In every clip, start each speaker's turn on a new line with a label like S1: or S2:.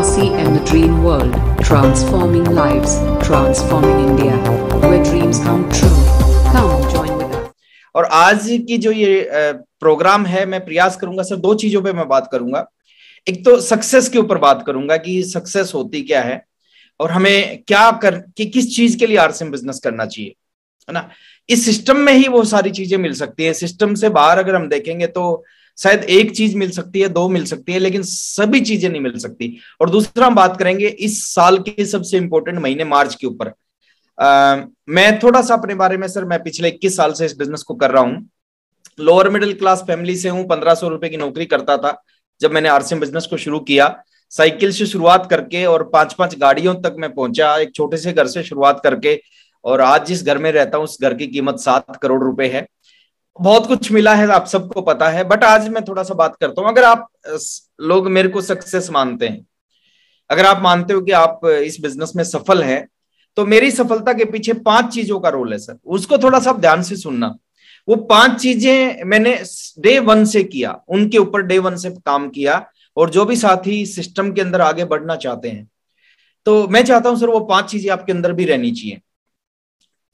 S1: RC and the Dream World, transforming lives, transforming India, where dreams come true. Come join with us.
S2: और आज की जो ये programme है मैं प्रयास करूँगा सर दो चीज़ों पे मैं बात करूँगा एक तो सक्सेस के ऊपर बात करूँगा कि सक्सेस होती क्या है और हमें क्या कर कि किस चीज़ के लिए आरसीएम बिज़नेस करना चाहिए है ना इस सिस्टम में ही वो सारी चीज़ें मिल सकती है सिस्टम से बाहर अगर हम देखेंगे तो शायद एक चीज़ मिल सकती है, दो मिल सकती है, लेकिन सभी चीज़ें नहीं मिल सकती। और दूसरा हम बात करेंगे इस साल के सबसे इंपॉर्टेंट महीने मार्च के ऊपर। मैं थोड़ा सा अपने बारे में, सर, मैं पिछले इक्कीस साल से इस बिज़नेस को कर रहा हूँ। लोअर मिडिल क्लास फैमिली से हूँ, पंद्रह सौ रुपए की नौकरी करता था, जब मैंने आरसीएम बिज़नेस को शुरू किया। साइकिल से शुरुआत करके और पाँच पाँच गाड़ियों तक मैं पहुँचा, एक छोटे से घर से शुरुआत करके। और आज जिस घर में रहता हूँ, उस घर की कीमत सात करोड़ रुपए है। बहुत कुछ मिला है, आप सबको पता है बट आज मैं थोड़ा सा बात करता हूँ। अगर आप लोग मेरे को सक्सेस मानते हैं, अगर आप मानते हो कि आप इस बिज़नेस में सफल है तो मेरी सफलता के पीछे पाँच चीज़ों का रोल है सर उसको थोड़ा सा ध्यान से सुनना। वो पाँच चीज़ें मैंने डे वन से किया, उनके ऊपर डे वन से काम किया, और जो भी साथी सिस्टम के अंदर आगे बढ़ना चाहते हैं तो मैं चाहता हूँ सर वो पाँच चीज़ें आपके अंदर भी रहनी चाहिए।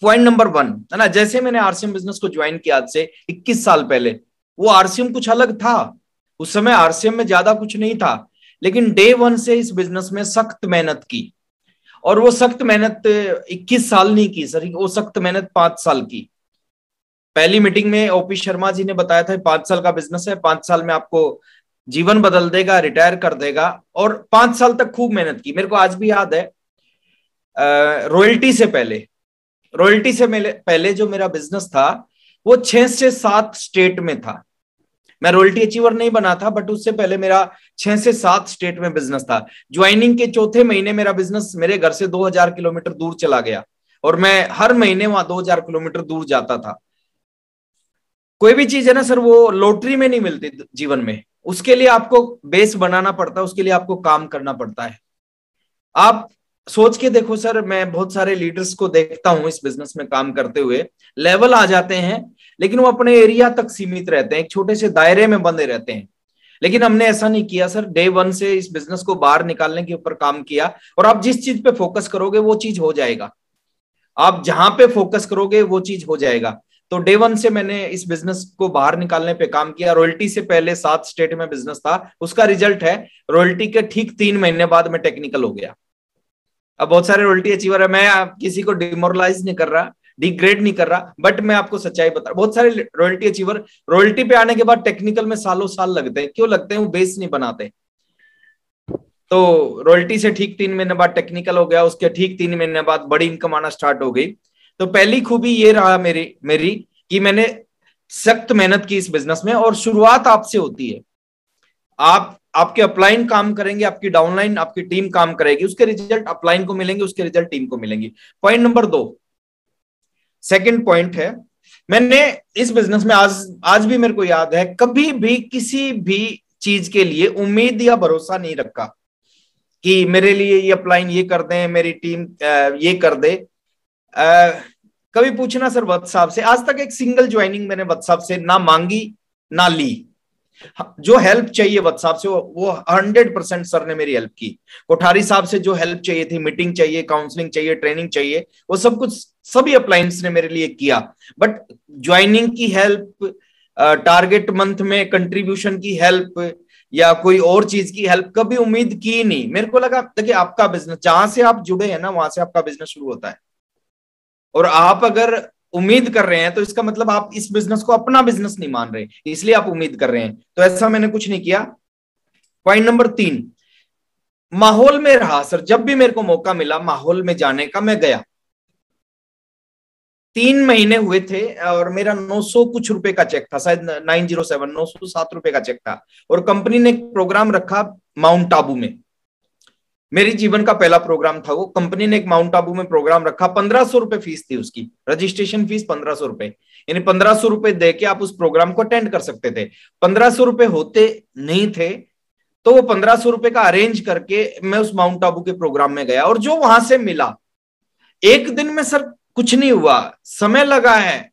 S2: पॉइंट नंबर वन है ना? जैसे मैंने आरसीएम बिज़नेस को ज्वाइन किया आज से 21 साल पहले, वो आरसीएम कुछ अलग था। उस समय आरसीएम में ज़्यादा कुछ नहीं था, लेकिन डे वन से इस बिज़नेस में सख्त मेहनत की। और वो सख्त मेहनत 21 साल नहीं की, सर, वो सख्त मेहनत पाँच साल की। पहली मीटिंग में ओपी शर्मा जी ने बताया था, पाँच साल का बिज़नेस है, पाँच साल में आपको जीवन बदल देगा रिटायर कर देगा, और पाँच साल तक खूब मेहनत की। मेरे को आज भी याद है रॉयल्टी से पहले रॉयल्टी से मेरे पहले जो मेरा बिज़नेस था, वो छह से सात स्टेट में था। मैं रॉयल्टी अचीवर नहीं बना था बट उससे पहले मेरा छह से सात स्टेट में बिज़नेस था। ज्वाइनिंग के चौथे महीने मेरा बिज़नेस मेरे घर से 2000 किलोमीटर दूर चला गया। और मैं हर महीने वहाँ 2000 किलोमीटर दूर जाता था। कोई भी चीज़ है ना सर, वो लॉटरी में नहीं मिलती जीवन में। उसके लिए आपको बेस बनाना पड़ता है उसके लिए आपको काम करना पड़ता है। आप सोच के देखो सर, मैं बहुत सारे लीडर्स को देखता हूँ इस बिज़नेस में काम करते हुए। लेवल आ जाते हैं, लेकिन वो अपने एरिया तक सीमित रहते हैं, एक छोटे से दायरे में बंधे रहते हैं। लेकिन हमने ऐसा नहीं किया सर डे वन से इस बिज़नेस को बाहर निकालने के ऊपर काम किया, और आप जिस चीज़ पे फोकस करोगे, वो चीज़ हो जाएगा। आप जहाँ पे फोकस करोगे, वो चीज़ हो जाएगा। तो डे वन से मैंने इस बिज़नेस को बाहर निकालने पे काम किया रॉयल्टी से पहले सात स्टेट में बिज़नेस था, उसका रिज़ल्ट है रॉयल्टी के ठीक तीन महीने बाद में टेक्निकल हो गया। अब बहुत सारे रोल्टी अचीवर है। मैं किसी को डिमोरलाइज नहीं कर रहा डिग्रेड नहीं कर रहा बट मैं आपको सच्चाई बता रहा बहुत सारे रॉयल्टी अचीवर रॉयल्टी पे आने के बाद टेक्निकल में सालों साल लगते हैं। क्यों लगते हैं? वो बेस नहीं बनाते। तो रॉयल्टी से ठीक तीन महीने बाद टेक्निकल हो गया, उसके ठीक तीन महीने बाद बड़ी इनकम आना स्टार्ट हो गई। तो पहली खूबी ये रहा मेरी मेरी कि मैंने सख्त मेहनत की इस बिज़नेस में और शुरुआत आपसे होती है। आप आपके अपलाइन काम करेंगे आपकी डाउनलाइन आपकी टीम काम करेगी उसके रिज़ल्ट अपलाइन को मिलेंगे उसके रिज़ल्ट टीम को मिलेंगे। पॉइंट नंबर दो। सेकंड पॉइंट है मैंने इस बिज़नेस में आज आज भी मेरे को याद है कभी भी किसी भी चीज़ के लिए उम्मीद या भरोसा नहीं रखा कि मेरे लिए ये अपलाइन ये कर दें मेरी टीम ये कर दे। आ, कभी पूछना सर वत्स से? आज तक एक सिंगल ज्वाइनिंग मैंने वत्स से ना मांगी ना ली। जो हेल्प चाहिए वत साहब से, वो हंड्रेड परसेंट सर ने मेरी हेल्प की। कोठारी साहब से जो हेल्प चाहिए थी मीटिंग चाहिए काउंसलिंग चाहिए ट्रेनिंग चाहिए, वो सब कुछ सभी अप्लायंस ने मेरे लिए किया। बट ज्वाइनिंग की हेल्प टारगेट मंथ में कंट्रीब्यूशन की हेल्प या कोई और चीज़ की हेल्प कभी उम्मीद की नहीं। मेरे को लगा, देखिए, आपका बिज़नेस जहाँ से आप जुड़े हैं ना, वहाँ से आपका बिज़नेस शुरू होता है। और आप अगर उम्मीद कर रहे हैं तो इसका मतलब आप इस बिज़नेस को अपना बिज़नेस नहीं मान रहे, इसलिए आप उम्मीद कर रहे हैं। तो ऐसा मैंने कुछ नहीं किया। पॉइंट नंबर तीन, माहौल में रहा। सर, जब भी मेरे को मौका मिला, माहौल में जाने का मैं गया। तीन महीने हुए थे और मेरा 900 कुछ रुपए का चेक था। शायद 907 907 रुपए का चेक था। और कंपनी ने प्रोग्राम रखा माउंट आबू में। मेरी जीवन का पहला प्रोग्राम था वो। कंपनी ने एक माउंट आबू में प्रोग्राम रखा। पंद्रह सौ रुपए फ़ीस थी उसकी। रजिस्ट्रेशन फ़ीस पंद्रह सौ रुपए। यानी पंद्रह सौ रुपए दे के आप उस प्रोग्राम को अटेंड कर सकते थे। पंद्रह सौ रुपए होते नहीं थे तो वो पंद्रह सौ रुपए का अरेंज करके मैं उस माउंट आबू के प्रोग्राम में गया। और जो वहाँ से मिला, एक दिन में सर कुछ नहीं हुआ। समय लगा है।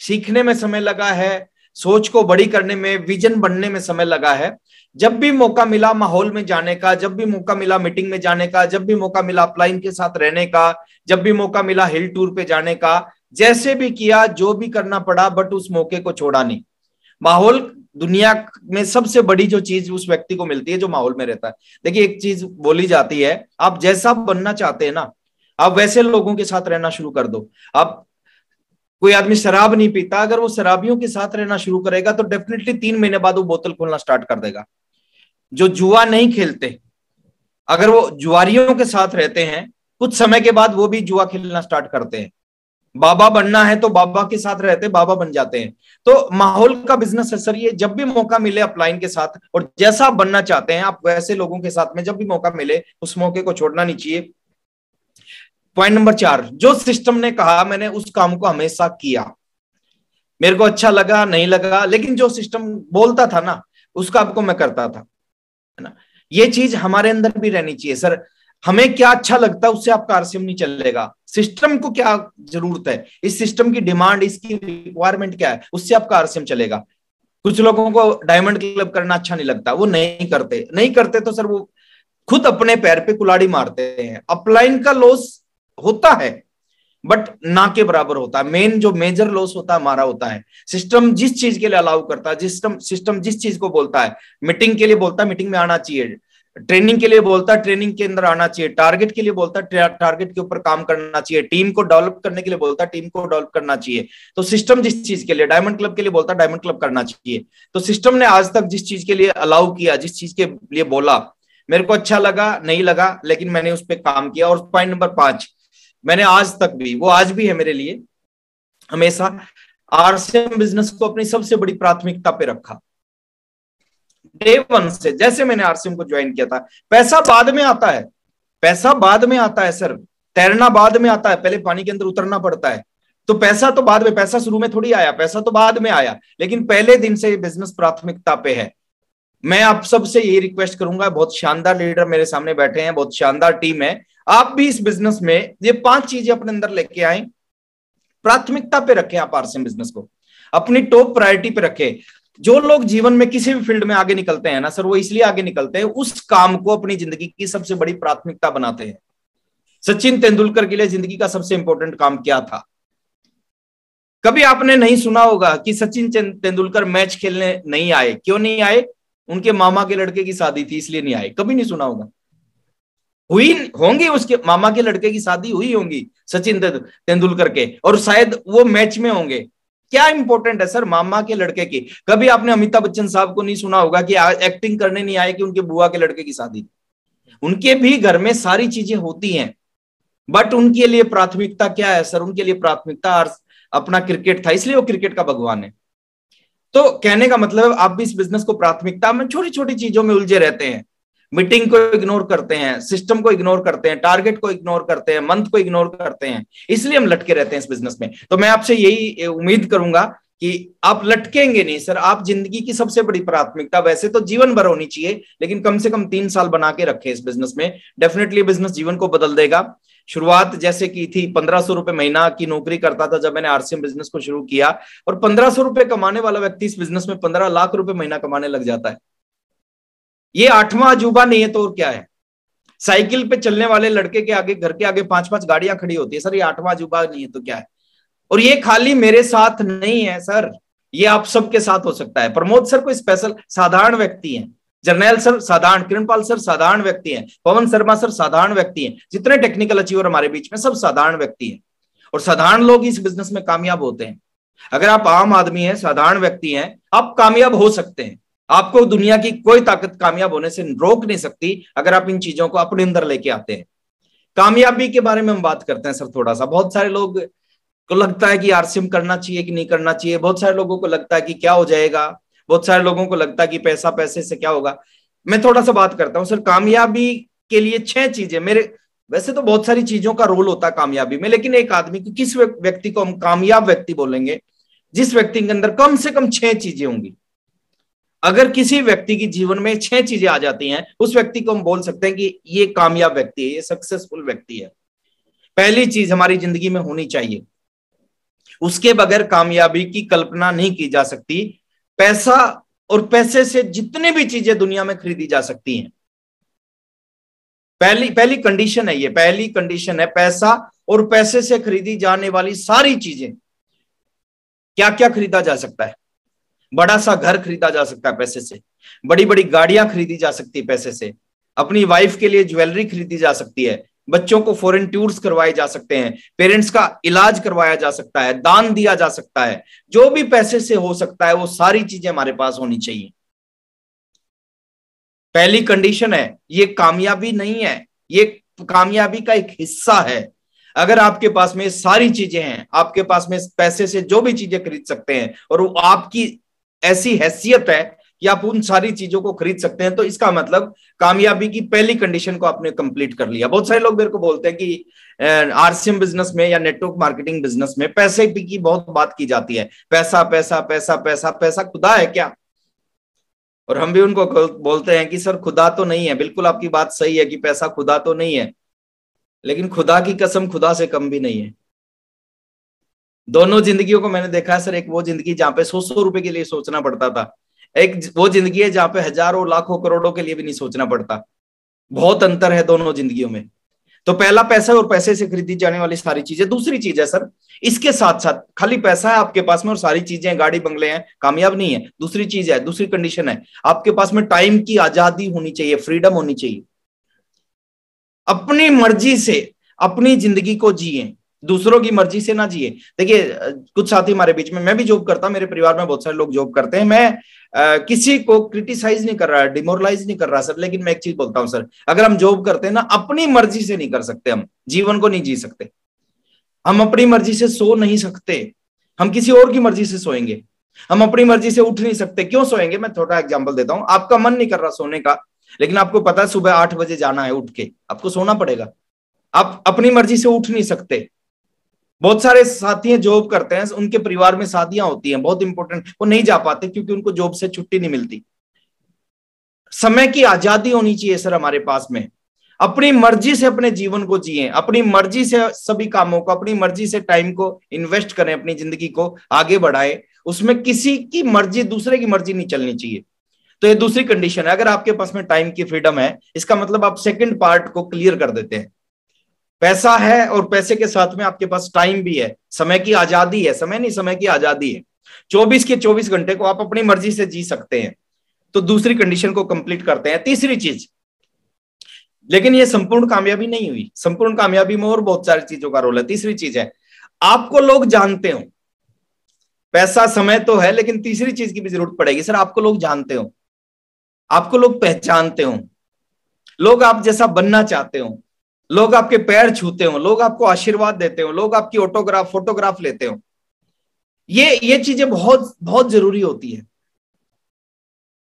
S2: सीखने में समय लगा है। सोच को बड़ी करने में विजन बनने में समय लगा है। जब भी मौका मिला माहौल में जाने का, जब भी मौका मिला मीटिंग में जाने का, जब भी मौका मिला अपलाइन के साथ रहने का, जब भी मौका मिला हिल टूर पे जाने का, जैसे भी किया, जो भी करना पड़ा, बट उस मौके को छोड़ा नहीं। माहौल दुनिया में सबसे बड़ी जो चीज़ उस व्यक्ति को मिलती है, जो माहौल में रहता है। देखिए, एक चीज़ बोली जाती है, आप जैसा बनना चाहते हैं ना, आप वैसे लोगों के साथ रहना शुरू कर दो। आप, कोई आदमी शराब नहीं पीता, अगर वो शराबियों के साथ रहना शुरू करेगा तो डेफिनेटली तीन महीने बाद वो बोतल खोलना स्टार्ट कर देगा। जो जुआ नहीं खेलते, अगर वो जुआरियों के साथ रहते हैं, कुछ समय के बाद वो भी जुआ खेलना स्टार्ट करते हैं। बाबा बनना है तो बाबा के साथ रहते, बाबा बन जाते हैं। तो माहौल का बिज़नेस है सर, ये जब भी मौका मिले अपलाइन के साथ, और जैसा आप बनना चाहते हैं, आप वैसे लोगों के साथ में जब भी मौका मिले, उस मौके को छोड़ना नहीं चाहिए। पॉइंट नंबर चार, जो सिस्टम ने कहा, मैंने उस काम को हमेशा किया। मेरे को अच्छा लगा, नहीं लगा, लेकिन जो सिस्टम बोलता था ना, उसका आपको मैं करता था। है ना? ये चीज़ हमारे अंदर भी रहनी चाहिए, सर। हमें क्या अच्छा लगता है, उससे आपका आरसीएम नहीं चलेगा। सिस्टम को क्या ज़रूरत है? इस सिस्टम की डिमांड, इसकी रिक्वायरमेंट क्या है, उससे आपका आरसीएम चलेगा। कुछ लोगों को डायमंड क्लब करना अच्छा नहीं लगता, वो नहीं करते। नहीं करते तो सर वो खुद अपने पैर पे कुलाड़ी मारते हैं। अपलाइन का लॉस होता है। बट ना के बराबर होता है। मेन जो मेजर लॉस होता है, हमारा होता है। सिस्टम जिस चीज़ के लिए अलाउ करता है सिस्टम सिस्टम जिस चीज़ को बोलता है मीटिंग के लिए बोलता है मीटिंग में आना चाहिए। ट्रेनिंग के लिए बोलता है ट्रेनिंग के अंदर आना चाहिए। टारगेट के लिए बोलता है टारगेट के ऊपर काम करना चाहिए। टीम को डेवलप करने के लिए बोलता है टीम को डेवलप करना चाहिए। तो सिस्टम जिस चीज़ के लिए डायमंड क्लब के लिए बोलता है डायमंड क्लब करना चाहिए। तो सिस्टम ने आज तक जिस चीज़ के लिए अलाउ किया, जिस चीज़ के लिए बोला, मेरे को अच्छा लगा, नहीं लगा, लेकिन मैंने उस पर काम किया। और पॉइंट नंबर पाँच मैंने आज तक भी, वो आज भी है मेरे लिए, हमेशा आरसीएम बिज़नेस को अपनी सबसे बड़ी प्राथमिकता पे रखा। डे वन से, जैसे मैंने आरसीएम को ज्वाइन किया था, पैसा बाद में आता है, पैसा बाद में आता है सर तैरना बाद में आता है, पहले पानी के अंदर उतरना पड़ता है। तो पैसा तो बाद में, पैसा शुरू में थोड़ी आया, पैसा तो बाद में आया, लेकिन पहले दिन से ये बिज़नेस प्राथमिकता पे है। मैं आप सबसे ये रिक्वेस्ट करूँगा, बहुत शानदार लीडर मेरे सामने बैठे हैं, बहुत शानदार टीम है। आप भी इस बिज़नेस में ये पाँच चीज़ें अपने अंदर लेके आए। प्राथमिकता पे रखें आप आरसीएम बिज़नेस को। अपनी टॉप प्रायोरिटी पे रखें। जो लोग जीवन में किसी भी फ़ील्ड में आगे निकलते हैं ना सर, वो इसलिए आगे निकलते हैं, उस काम को अपनी ज़िंदगी की सबसे बड़ी प्राथमिकता बनाते हैं। सचिन तेंदुलकर के लिए ज़िंदगी का सबसे इंपॉर्टेंट काम क्या था? कभी आपने नहीं सुना होगा कि सचिन तेंदुलकर मैच खेलने नहीं आए। क्यों नहीं आए? उनके मामा के लड़के की शादी थी, इसलिए नहीं आए। कभी नहीं सुना होगा। हुई होंगी उसके, मामा के लड़के की शादी हुई होंगी, सचिन तेंदुलकर के, और शायद वो मैच में होंगे। क्या इंपॉर्टेंट है सर मामा के लड़के की? कभी आपने अमिताभ बच्चन साहब को नहीं सुना होगा कि एक्टिंग करने नहीं आए कि उनके बुआ के लड़के की शादी? उनके भी घर में सारी चीज़ें होती हैं। बट उनके लिए प्राथमिकता क्या है सर? उनके लिए प्राथमिकता अपना क्रिकेट था, इसलिए वो क्रिकेट का भगवान है। तो कहने का मतलब आप भी इस बिज़नेस को प्राथमिकता, में छोटी छोटी चीज़ों में उलझे रहते हैं। मीटिंग को इग्नोर करते हैं सिस्टम को इग्नोर करते हैं टारगेट को इग्नोर करते हैं मंथ को इग्नोर करते हैं। इसलिए हम लटके रहते हैं इस बिज़नेस में। तो मैं आपसे यही उम्मीद करूँगा कि आप लटकेंगे नहीं सर आप ज़िंदगी की सबसे बड़ी प्राथमिकता, वैसे तो जीवन भर होनी चाहिए, लेकिन कम से कम तीन साल बना के रखे इस बिज़नेस में। डेफिनेटली बिज़नेस जीवन को बदल देगा। शुरुआत जैसे की थी, पंद्रह सौ रुपए महीना की नौकरी करता था जब मैंने आरसीएम बिज़नेस को शुरू किया, और पंद्रह सौ रुपए कमाने वाला व्यक्ति इस बिज़नेस में पंद्रह लाख रुपए महीना कमाने लग जाता है। ये आठवां अजूबा नहीं है तो और क्या है? साइकिल पे चलने वाले लड़के के आगे, घर के आगे पाँच पाँच गाड़ियाँ खड़ी होती है। सर, ये आठवां अजूबा नहीं है तो क्या है? और ये खाली मेरे साथ नहीं है, सर। ये आप सबके साथ हो सकता है। प्रमोद सर कोई स्पेशल साधारण व्यक्ति है। जर्नैल सर, साधारण। किरणपाल सर, साधारण व्यक्ति हैं। पवन शर्मा सर, साधारण व्यक्ति हैं। जितने टेक्निकल अचीवर हमारे बीच में, सब साधारण व्यक्ति हैं। और साधारण लोग इस बिज़नेस में कामयाब होते हैं। अगर आप आम आदमी हैं, साधारण व्यक्ति हैं, आप कामयाब हो सकते हैं। आपको दुनिया की कोई ताकत कामयाब होने से रोक नहीं सकती अगर आप इन चीज़ों को अपने अंदर लेके आते हैं। कामयाबी के बारे में हम बात करते हैं सर थोड़ा सा। बहुत सारे लोग को लगता है कि आरसीएम करना चाहिए कि नहीं करना चाहिए। बहुत सारे लोगों को लगता है कि क्या हो जाएगा। बहुत सारे लोगों को लगता है कि पैसा पैसे से क्या होगा। मैं थोड़ा सा बात करता हूँ सर। कामयाबी के लिए छह चीज़ें। मेरे वैसे तो बहुत सारी चीज़ों का रोल होता है कामयाबी में, लेकिन एक आदमी को किस व्यक्ति को हम कामयाब व्यक्ति बोलेंगे, जिस व्यक्ति के अंदर कम से कम छह चीज़ें होंगी। अगर किसी व्यक्ति की जीवन में छह चीज़ें आ जाती हैं, उस व्यक्ति को हम बोल सकते हैं कि ये कामयाब व्यक्ति है, ये सक्सेसफुल व्यक्ति है। पहली चीज़ हमारी ज़िंदगी में होनी चाहिए। उसके बगैर कामयाबी की कल्पना नहीं की जा सकती। पैसा और पैसे से जितनी भी चीज़ें दुनिया में खरीदी जा सकती हैं। पहली पहली कंडीशन है ये, पहली कंडीशन है पैसा और पैसे से खरीदी जाने वाली सारी चीज़ें। क्या क्या खरीदा जा सकता है? बड़ा सा घर खरीदा जा सकता है पैसे से। बड़ी बड़ी गाड़ियाँ खरीदी जा सकती है पैसे से। अपनी वाइफ के लिए ज्वेलरी खरीदी जा सकती है। बच्चों को फॉरेन टूर्स करवाए जा सकते हैं। पेरेंट्स का इलाज करवाया जा सकता है। दान दिया जा सकता है। जो भी पैसे से हो सकता है, वो सारी चीज़ें हमारे पास होनी चाहिए। पहली कंडीशन है, ये कामयाबी नहीं है। ये कामयाबी का एक हिस्सा है। अगर आपके पास में सारी चीज़ें हैं, आपके पास में पैसे से जो भी चीज़ें खरीद सकते हैं, और वो आपकी ऐसी हैसियत है कि आप उन सारी चीज़ों को खरीद सकते हैं तो इसका मतलब कामयाबी की पहली कंडीशन को आपने कंप्लीट कर लिया। बहुत सारे लोग मेरे को बोलते हैं कि आरसीएम बिज़नेस में या नेटवर्क मार्केटिंग बिज़नेस में पैसे की बहुत बात की जाती है। पैसा पैसा पैसा पैसा पैसा खुदा है क्या? और हम भी उनको बोलते हैं कि, सर, खुदा तो नहीं है। बिल्कुल आपकी बात सही है कि पैसा खुदा तो नहीं है, लेकिन खुदा की कसम खुदा से कम भी नहीं है। दोनों जिंदगियों को मैंने देखा है, सर, एक वो ज़िंदगी जहाँ पे सौ सौ रुपए के लिए सोचना पड़ता था। एक वो ज़िंदगी है जहाँ पे हज़ारों, लाखों, करोड़ों के लिए भी नहीं सोचना पड़ता। बहुत अंतर है दोनों जिंदगियों में। तो पहला पैसा और पैसे से खरीदी जाने वाली सारी चीज़ें। दूसरी चीज़ है, सर, इसके साथ साथ खाली पैसा है आपके पास में और सारी चीज़ें गाड़ी, बंगले हैं, कामयाब नहीं है। दूसरी चीज़ है, दूसरी कंडीशन है, आपके पास में टाइम की आज़ादी होनी चाहिए फ्रीडम होनी चाहिए। अपनी मर्ज़ी से अपनी ज़िंदगी को जिए। दूसरों की मर्ज़ी से ना जिए। देखिए कुछ साथी हमारे बीच में मैं भी जॉब करता मेरे परिवार में बहुत सारे लोग जॉब करते हैं। मैं आ, किसी को क्रिटिसाइज नहीं कर रहा डिमोरलाइज नहीं कर रहा सर लेकिन मैं एक चीज़ बोलता हूँ सर अगर हम जॉब करते हैं ना अपनी मर्ज़ी से नहीं कर सकते हम जीवन को नहीं जी सकते। हम अपनी मर्ज़ी से सो नहीं सकते। हम किसी और की मर्ज़ी से सोएँगे। हम अपनी मर्ज़ी से उठ नहीं सकते। क्यों सोएँगे? मैं थोड़ा एग्ज़ाम्पल देता हूँ। आपका मन नहीं कर रहा सोने का लेकिन आपको पता है सुबह आठ बजे जाना है उठ के। आपको सोना पड़ेगा। आप अपनी मर्ज़ी से उठ नहीं सकते। बहुत सारे साथी हैं जॉब करते हैं, उनके परिवार में शादियाँ होती हैं, बहुत इंपॉर्टेंट वो नहीं जा पाते क्योंकि उनको जॉब से छुट्टी नहीं मिलती। समय की आज़ादी होनी चाहिए सर हमारे पास में। अपनी मर्ज़ी से अपने जीवन को जिए, अपनी मर्ज़ी से सभी कामों को, अपनी मर्ज़ी से टाइम को इन्वेस्ट करें, अपनी ज़िंदगी को आगे बढ़ाए, उसमें किसी की मर्ज़ी, दूसरे की मर्ज़ी नहीं चलनी चाहिए। तो ये दूसरी कंडीशन है, अगर आपके पास में टाइम की फ्रीडम है, इसका मतलब आप सेकंड पार्ट को क्लियर कर देते हैं। पैसा है और पैसे के साथ में आपके पास टाइम भी है। समय की आज़ादी है। समय नहीं, समय की आज़ादी है। चौबीस के चौबीस घंटे को आप अपनी मर्ज़ी से जी सकते हैं। तो दूसरी कंडीशन को कंप्लीट करते हैं। तीसरी चीज़, लेकिन ये संपूर्ण कामयाबी नहीं हुई। संपूर्ण कामयाबी में और बहुत सारी चीज़ों का रोल है। तीसरी चीज़ है, आपको लोग जानते हो। पैसा समय तो है, लेकिन तीसरी चीज़ की भी ज़रूरत पड़ेगी। सर, आपको लोग जानते हो। आपको लोग पहचानते हो। लोग आप जैसा बनना चाहते हो। लोग आपके पैर छूते हो, लोग आपको आशीर्वाद देते हो, लोग आपकी ऑटोग्राफ फोटोग्राफ लेते हो। ये ये चीज़ें बहुत बहुत ज़रूरी होती है।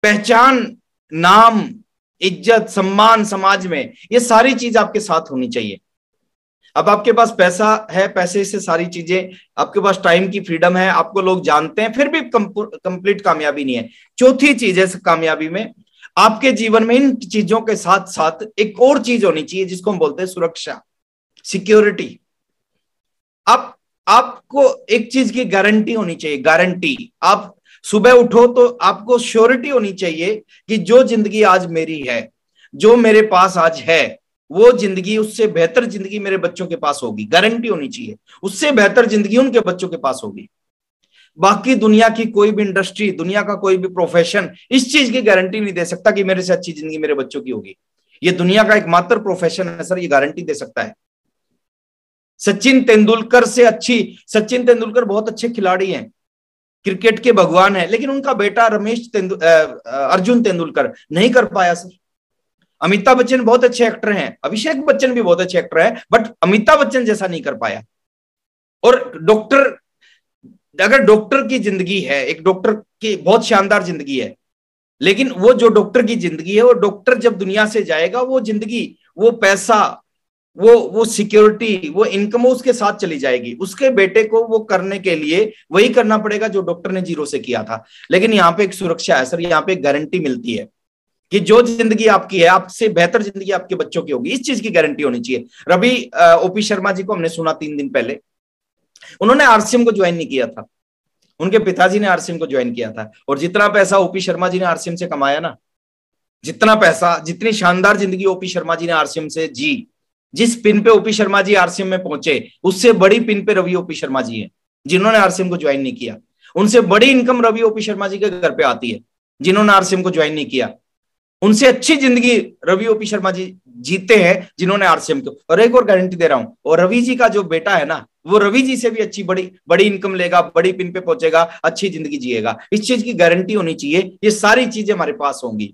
S2: पहचान, नाम, इज़्ज़त, सम्मान समाज में, ये सारी चीज़ आपके साथ होनी चाहिए। अब आपके पास पैसा है, पैसे से सारी चीज़ें, आपके पास टाइम की फ्रीडम है, आपको लोग जानते हैं, फिर भी कंप्लीट कामयाबी नहीं है। चौथी चीज़ है कामयाबी में आपके जीवन में इन चीज़ों के साथ साथ एक और चीज़ होनी चाहिए जिसको हम बोलते हैं सुरक्षा, सिक्योरिटी। आप, आपको एक चीज़ की गारंटी होनी चाहिए, गारंटी। आप सुबह उठो तो आपको श्योरिटी होनी चाहिए कि जो ज़िंदगी आज मेरी है, जो मेरे पास आज है, वो ज़िंदगी, उससे बेहतर ज़िंदगी मेरे बच्चों के पास होगी। गारंटी होनी चाहिए। उससे बेहतर ज़िंदगी उनके बच्चों के पास होगी। बाकी दुनिया की कोई भी इंडस्ट्री दुनिया का कोई भी प्रोफेशन इस चीज़ की गारंटी नहीं दे सकता कि मेरे से अच्छी ज़िंदगी मेरे बच्चों की होगी। ये दुनिया का एकमात्र प्रोफेशन है सर ये गारंटी दे सकता है। सचिन तेंदुलकर से अच्छी सचिन तेंदुलकर बहुत अच्छे खिलाड़ी हैं। क्रिकेट के भगवान है लेकिन उनका बेटा रमेश तेंदु, अर्जुन तेंदुलकर नहीं कर पाया सर। अमिताभ बच्चन बहुत अच्छे एक्टर हैं अभिषेक बच्चन भी बहुत अच्छे एक्टर हैं बट अमिताभ बच्चन जैसा नहीं कर पाया। और डॉक्टर अगर डॉक्टर की ज़िंदगी है, एक डॉक्टर की बहुत शानदार ज़िंदगी है, लेकिन वो जो डॉक्टर की ज़िंदगी है, वो डॉक्टर जब दुनिया से जाएगा, वो ज़िंदगी, वो पैसा, वो वो सिक्योरिटी, वो इनकम उसके साथ चली जाएगी। उसके बेटे को वो करने के लिए वही करना पड़ेगा जो डॉक्टर ने ज़ीरो से किया था। लेकिन यहाँ पे एक सुरक्षा है, सर, यहाँ पे गारंटी मिलती है कि जो ज़िंदगी आपकी है, आपसे बेहतर ज़िंदगी आपके बच्चों की होगी, इस चीज़ की गारंटी होनी चाहिए। रवि ओपी शर्मा जी को हमने सुना तीन दिन पहले। उन्होंने आरसीएम को ज्वाइन नहीं किया था। उनके पिताजी ने आरसीएम को ज्वाइन किया था। और जितना पैसा ओपी शर्मा जी ने आरसीएम से कमाया ना, जितना पैसा, जितनी शानदार ज़िंदगी ओपी शर्मा जी ने आरसीएम से जी, जिस पिन पे ओपी शर्मा जी आरसीएम में पहुँचे, उससे बड़ी पिन पे रवि ओपी शर्मा जी है, जिन्होंने आरसीएम को ज्वाइन नहीं किया। उनसे बड़ी इनकम रवि ओपी शर्मा जी के घर पे आती है, जिन्होंने आरसीएम को ज्वाइन नहीं किया। उनसे अच्छी ज़िंदगी रवि ओपी शर्मा जी जीते हैं, जिन्होंने आरसीएम को। और एक और गारंटी दे रहा हूँ, और रवि जी का जो बेटा है ना वो रवि जी से भी अच्छी, बड़ी बड़ी इनकम लेगा, बड़ी पिन पे पहुंचेगा, अच्छी ज़िंदगी जिएगा। इस चीज़ की गारंटी होनी चाहिए, ये सारी चीज़ें हमारे पास होंगी।